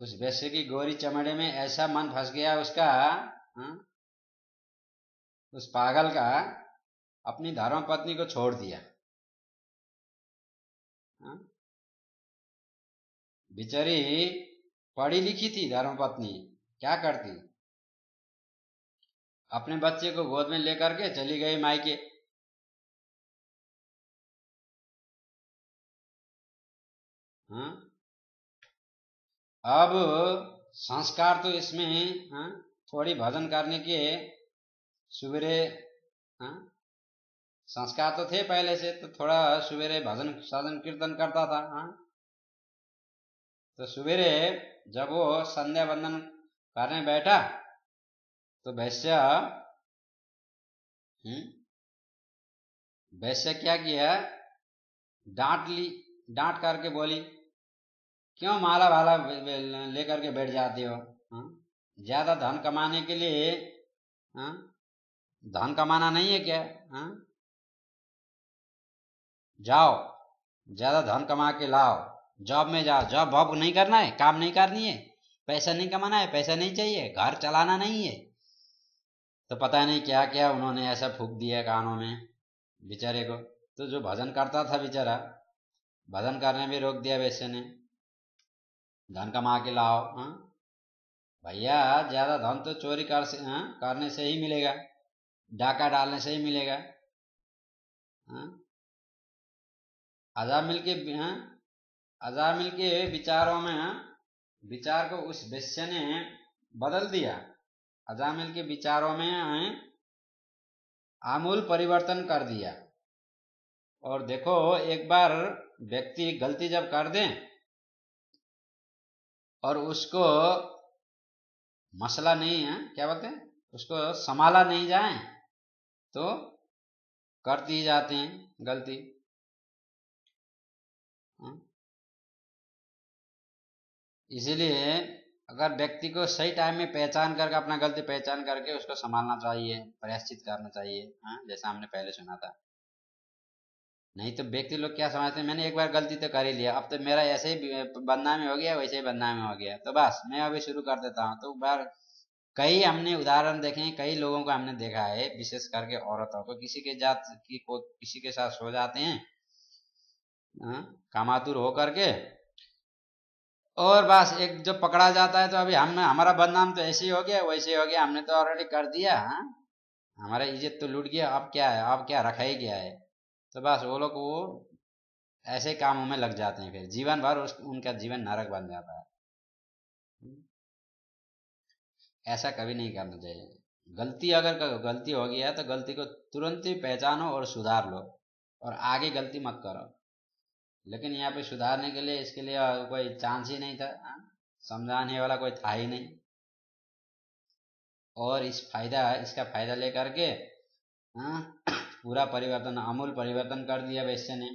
उस वैश्य की गोरी चमड़े में ऐसा मन फंस गया उसका हा? उस पागल का अपनी धर्म पत्नी को छोड़ दिया। हाँ? बेचारी पढ़ी लिखी थी धर्म पत्नी। क्या करती? अपने बच्चे को गोद में लेकर के चली गई मायके हाँ अब संस्कार तो इसमें हाँ? थोड़ी भजन करने के सवेरे हाँ? संस्कार तो थे पहले से तो थोड़ा सवेरे भजन साधन कीर्तन करता था हाँ? तो सवेरे जब वो संध्या बंदन करने बैठा तो वैश्य हम्म, वैश्य क्या किया? डांट ली डांट करके बोली क्यों माला भाला लेकर के बैठ जाते हो हाँ? ज़्यादा धन कमाने के लिए हाँ? धन कमाना नहीं है क्या? हाँ? जाओ, ज़्यादा धन कमा के लाओ। जॉब में जाओ। जॉब वॉब नहीं करना है, काम नहीं करनी है। पैसा नहीं कमाना है, पैसा नहीं चाहिए, घर चलाना नहीं है। तो पता नहीं क्या क्या उन्होंने ऐसा फूक दिया कानों में, बेचारे को। तो जो भजन करता था बेचारा, भजन करने में रोक दिया वैसे ने। धन कमा के लाओ हाँ? भैया, ज़्यादा धन तो चोरी कर से हाँ करने से ही मिलेगा डाका डालने से ही मिलेगा हाँ अजामिल के हाँ अजामिल के विचारों में हाँ? विचार को उस वैश्य ने बदल दिया अजामिल के विचारों में? आमूल परिवर्तन कर दिया और देखो, एक बार व्यक्ति गलती जब कर दे, और उसको मसला नहीं है, क्या बोलते हैं? उसको संभाला नहीं जाए तो करती जाते हैं गलती। हाँ? इसीलिए अगर व्यक्ति को सही टाइम में पहचान करके, अपना गलती पहचान करके उसको संभालना चाहिए प्रयाश्चित करना चाहिए। हाँ जैसा हमने पहले सुना था। नहीं तो व्यक्ति लोग क्या समझते हैं? मैंने एक बार गलती तो कर ही लिया। अब तो मेरा ऐसे ही बदनामी हो गया वैसे ही बदनामी हो गया। तो बस मैं अभी शुरू कर देता हूँ। तो बार कई हमने उदाहरण देखे हैं कई लोगों को हमने देखा है विशेष करके औरतों को। किसी के जात की को किसी के साथ सो जाते हैं हाँ, कामातुर हो करके और बस एक जो पकड़ा जाता है तो अभी हम हमारा बदनाम तो ऐसे ही हो गया वैसे ही हो गया। हमने तो ऑलरेडी कर दिया हाँ। हमारा इज़्ज़त तो लूट गया अब क्या है? अब क्या रखा ही गया है? तो बस वो लोग वो ऐसे कामों में लग जाते हैं फिर। जीवन भर उस, उनका जीवन नरक बन जाता है। ऐसा कभी नहीं करना चाहिए। गलती अगर गलती हो गया है तो गलती को तुरंत ही पहचानो और सुधार लो और आगे गलती मत करो। लेकिन यहाँ पे सुधारने के लिए, इसके लिए कोई चांस ही नहीं था हाँ? समझाने वाला कोई था ही नहीं। और इस फ़ायदा, इसका फ़ायदा लेकर के हाँ? पूरा परिवर्तन, अमूल परिवर्तन कर दिया वैश्य ने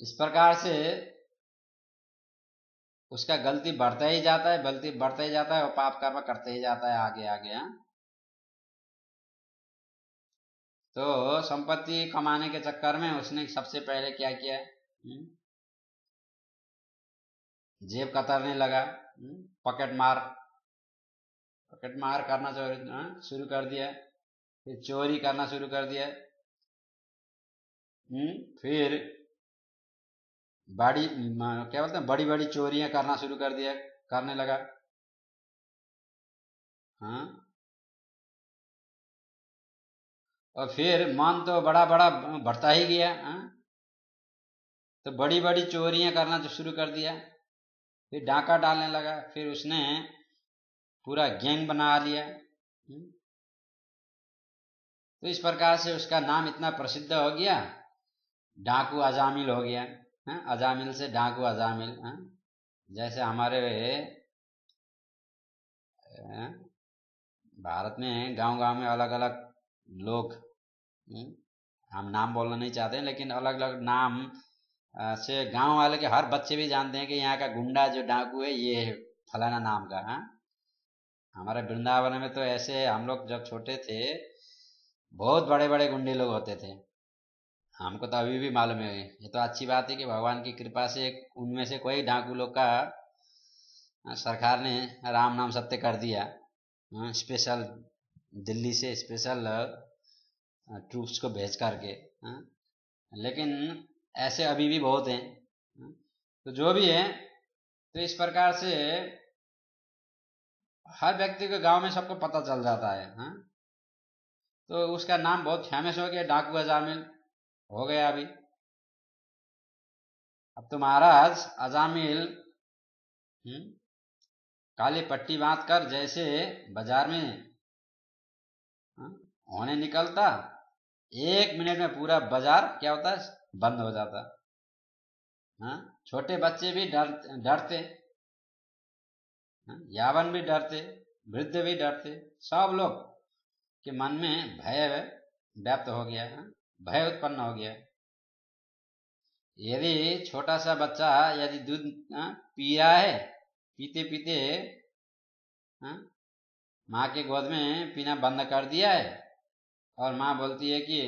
इस प्रकार से उसका गलती बढ़ता ही जाता है, गलती बढ़ता ही जाता है और पाप कर्म करते ही जाता है आगे आगे हाँ तो संपत्ति कमाने के चक्कर में उसने सबसे पहले क्या किया हम्म? जेब कतरने लगा हम्म? पॉकेट मार पॉकेट मार करना हाँ? शुरू कर दिया फिर चोरी करना शुरू कर दिया हम्म फिर बड़ी क्या बोलते हैं बड़ी बड़ी चोरियाँ करना शुरू कर दिया करने लगा। हाँ? और फिर मन तो बड़ा बड़ा बढ़ता ही गया हाँ? तो बड़ी बड़ी चोरियाँ करना तो शुरू कर दिया। फिर डाका डालने लगा, फिर उसने पूरा गैंग बना लिया। हम्म। तो इस प्रकार से उसका नाम इतना प्रसिद्ध हो गया। डाकू अजामिल हो गया, है? अजामिल से डाकू अजामिल, है? जैसे हमारे भारत में गाँव गाँव में अलग अलग लोग हम नाम बोलना नहीं चाहते, लेकिन अलग अलग नाम से गाँव वाले के हर बच्चे भी जानते हैं कि यहाँ का गुंडा जो डाकू है, ये है फलाना नाम का हाँ? हमारे वृंदावन में तो ऐसे हम लोग जब छोटे थे बहुत बड़े बड़े गुंडे लोग होते थे। हमको तो अभी भी मालूम है। ये तो अच्छी बात है कि भगवान की कृपा से उनमें से कोई डाकू लोग का सरकार ने राम नाम सत्य कर दिया। स्पेशल दिल्ली से स्पेशल ट्रूप्स को भेज करके लेकिन ऐसे अभी भी बहुत हैं। तो जो भी है तो इस प्रकार से हर व्यक्ति के गाँव में सबको पता चल जाता है, हा? तो उसका नाम बहुत फ़ेमस हो गया डाकू अजामिल हो गया अभी। अब तो महाराज अजामिल हम्म, काली पट्टी बाँध कर जैसे बाज़ार में होने निकलता एक मिनट में पूरा बाज़ार क्या होता है? बंद हो जाता। हाँ छोटे बच्चे भी डर डरते। हाँ? यावन भी डरते वृद्ध भी डरते सब लोग के मन में भय व्याप्त हो गया? भय उत्पन्न हो गया यदि छोटा सा बच्चा यदि दूध पी रहा है, पीते पीते माँ के गोद में पीना बंद कर दिया है और माँ बोलती है कि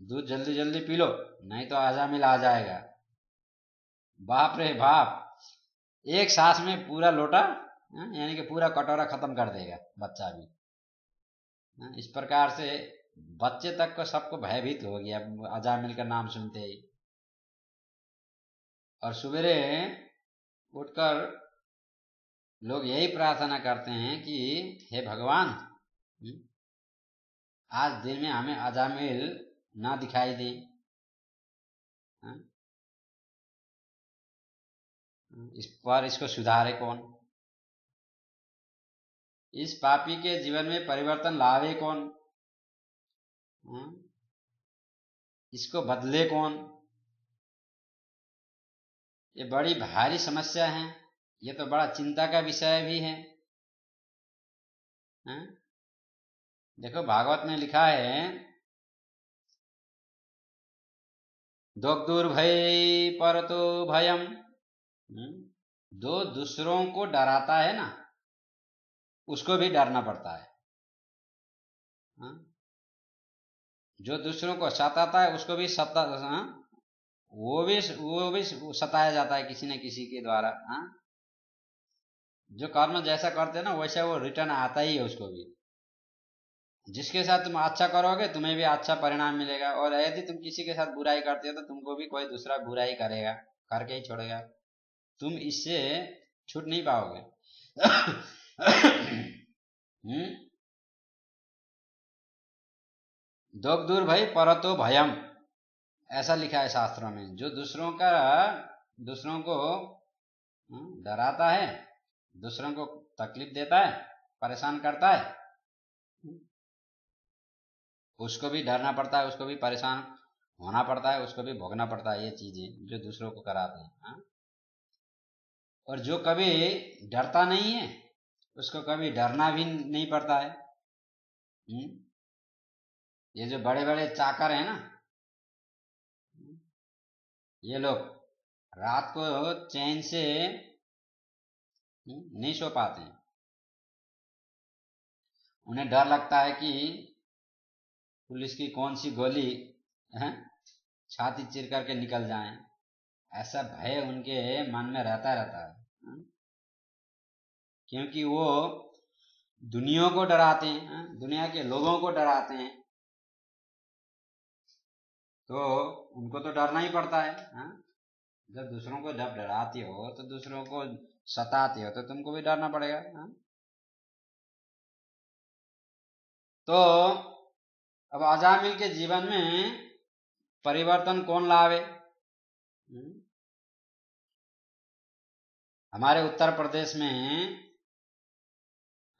दूध जल्दी जल्दी पी लो, नहीं तो आजामिल आ जाएगा बाप रे बाप, एक सांस में पूरा लोटा यानी कि पूरा कटोरा खत्म कर देगा बच्चा भी इस प्रकार से बच्चे तक को सबको भयभीत हो गया। अजामिल का नाम सुनते ही। और सवेरे उठकर लोग यही प्रार्थना करते हैं कि हे भगवान हम्म, आज दिन में हमें अजामिल ना दिखाई दे। हाँ? इस पर इसको सुधारे कौन? इस पापी के जीवन में परिवर्तन लावे कौन? हाँ? इसको बदले कौन? ये बड़ी भारी समस्या है। ये तो बड़ा चिंता का विषय भी है। हाँ? देखो भागवत में लिखा है दुर् भय पर तो भयम। हम्म, दो दूसरों को डराता है ना। उसको भी डरना पड़ता है हा? जो दूसरों को सताता है, उसको भी सता, हा? वो भी वो भी सताया जाता है किसी न किसी के द्वारा, हा? जो कर्म जैसा करते हैं ना, वैसा वो रिटर्न आता ही है उसको भी जिसके साथ तुम अच्छा करोगे, तुम्हें भी अच्छा परिणाम मिलेगा और यदि तुम किसी के साथ बुराई करते हो तो तुमको भी कोई दूसरा बुराई करेगा, करके ही छोड़ेगा तुम इससे छूट नहीं पाओगे हम्म दुख दूर भाई परतो भयम ऐसा लिखा है शास्त्रों में जो दूसरों का दूसरों को हम्म, डराता है दूसरों को तकलीफ़ देता है परेशान करता है उसको भी डरना पड़ता है उसको भी परेशान होना पड़ता है उसको भी भोगना पड़ता है ये चीज़ें जो दूसरों को कराते हैं हा? और जो कभी डरता नहीं है उसको कभी डरना भी नहीं पड़ता है? हम्म? ये जो बड़े बड़े चाकर है ना ये लोग रात को चैन से हम्म, नहीं सो पाते हैं उन्हें डर लगता है कि पुलिस की कौन सी गोली है छाती चिर करके निकल जाए ऐसा भय उनके मन में रहता रहता हाँ? क्योंकि वो दुनिया को डराते हैं हाँ? दुनिया के लोगों को डराते हैं तो उनको तो डरना ही पड़ता है, हा? जब दूसरों को जब डराती हो तो दूसरों को सताती हो तो तुमको भी डरना पड़ेगा, हा? तो अब अजामिल के जीवन में परिवर्तन कौन लावे हम्म? हमारे उत्तर प्रदेश में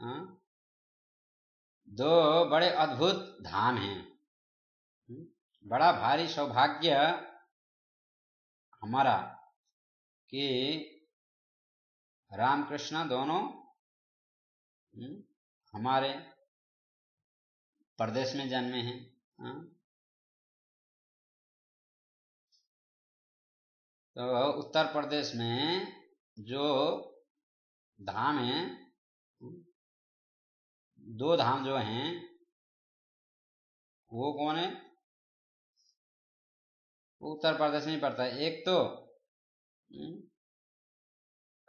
हाँ, दो बड़े अद्भुत धाम हैं हम्म? बड़ा भारी सौभाग्य हमारा कि रामकृष्ण दोनों हम्म, हमारे प्रदेश में जन्मे हैं हाँ। तो उत्तर प्रदेश में जो धाम है दो धाम जो हैं वो कौन है? उत्तर प्रदेश में पड़ता है। एक तो हम्म,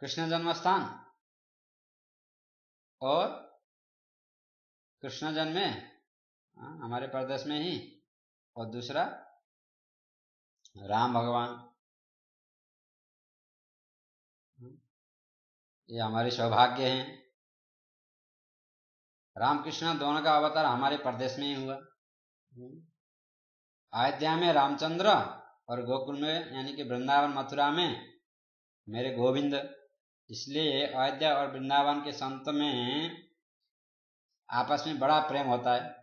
कृष्ण जन्म स्थान और कृष्ण जन्म हाँ, हमारे प्रदेश में ही और दूसरा राम भगवान। ये हमारे सौभाग्य है। रामकृष्ण दोनों का अवतार हमारे प्रदेश में ही हुआ अयोध्या में रामचंद्र और गोकुल में, यानी कि वृंदावन मथुरा में मेरे गोविंद इसलिए अयोध्या और वृंदावन के संत में आपस में बड़ा प्रेम होता है?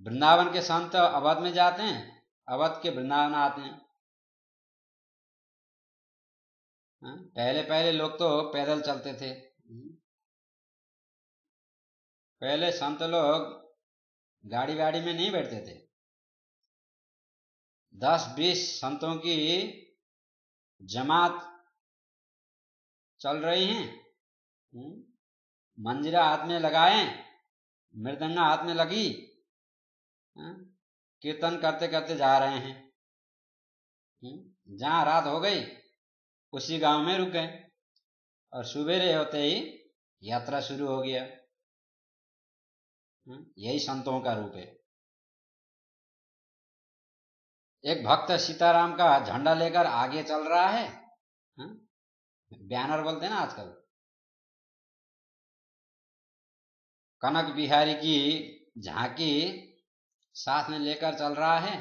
वृंदावन के संत अवध में जाते हैं, अवध के वृंदावन आते हैं हाँ? पहले पहले लोग तो पैदल चलते थे पहले संत लोग गाड़ी वाड़ी में नहीं बैठते थे दस, बीस संतों की जमात चल रही है हम्म? मंजिरा हाथ में लगाए, मृदंगा हाथ में लगी हाँ? कीर्तन करते करते जा रहे हैं हम्म? जहाँ रात हो गई, उसी गाँव में रुक गए और सुबेरे होते ही यात्रा शुरू हो गया? यही संतों का रूप है एक भक्त सीताराम का झंडा लेकर आगे चल रहा है हाँ? बैनर बोलते हैं ना आजकल कनक बिहारी की झांकी साथ में लेकर चल रहा है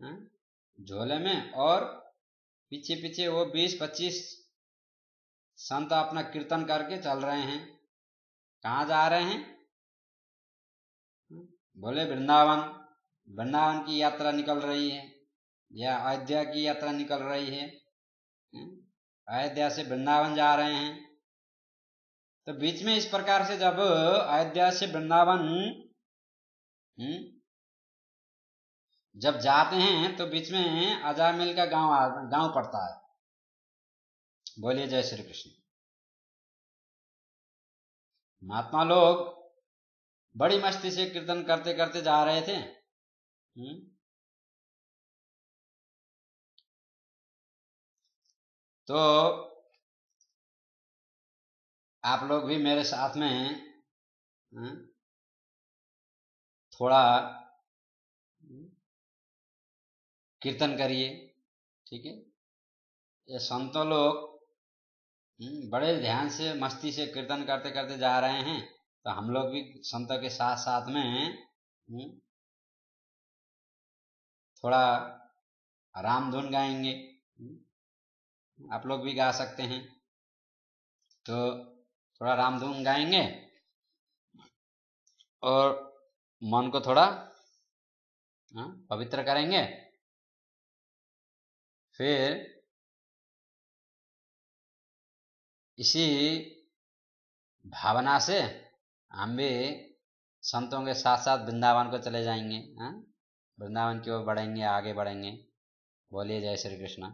हाँ? झोले में और पीछे पीछे वो बीस पच्चीस संत अपना कीर्तन करके चल रहे हैं कहा जा रहे हाँ? बोले, वृंदावन वृंदावन की यात्रा निकल रही है, या अयोध्या की यात्रा निकल रही है? अयोध्या से वृंदावन जा रहे हैं। तो बीच में इस प्रकार से जब अयोध्या से वृंदावन जब जाते हैं तो बीच में अजामिल का गाँव गाँव पड़ता है। बोलिए, जय श्री कृष्ण। महात्मा लोग बड़ी मस्ती से कीर्तन करते करते जा रहे थे। हम्म, तो आप लोग भी मेरे साथ में हाँ, थोड़ा कीर्तन करिए ठीक है? ये संतों लोग हम्म, बड़े ध्यान से मस्ती से कीर्तन करते करते जा रहे हैं। तो हम लोग भी संतों के साथ साथ में हम्म, थोड़ा राम धुन गाएँगे। हम्म, आप लोग भी गा सकते हैं। तो थोड़ा राम धुन गाएँगे और मन को थोड़ा हाँ, पवित्र करेंगे। फिर इसी भावना से हम भी संतों के साथ साथ वृंदावन को चले जाएँगे हाँ? वृंदावन की ओर बढ़ेंगे आगे बढ़ेंगे बोलिए जय श्री कृष्ण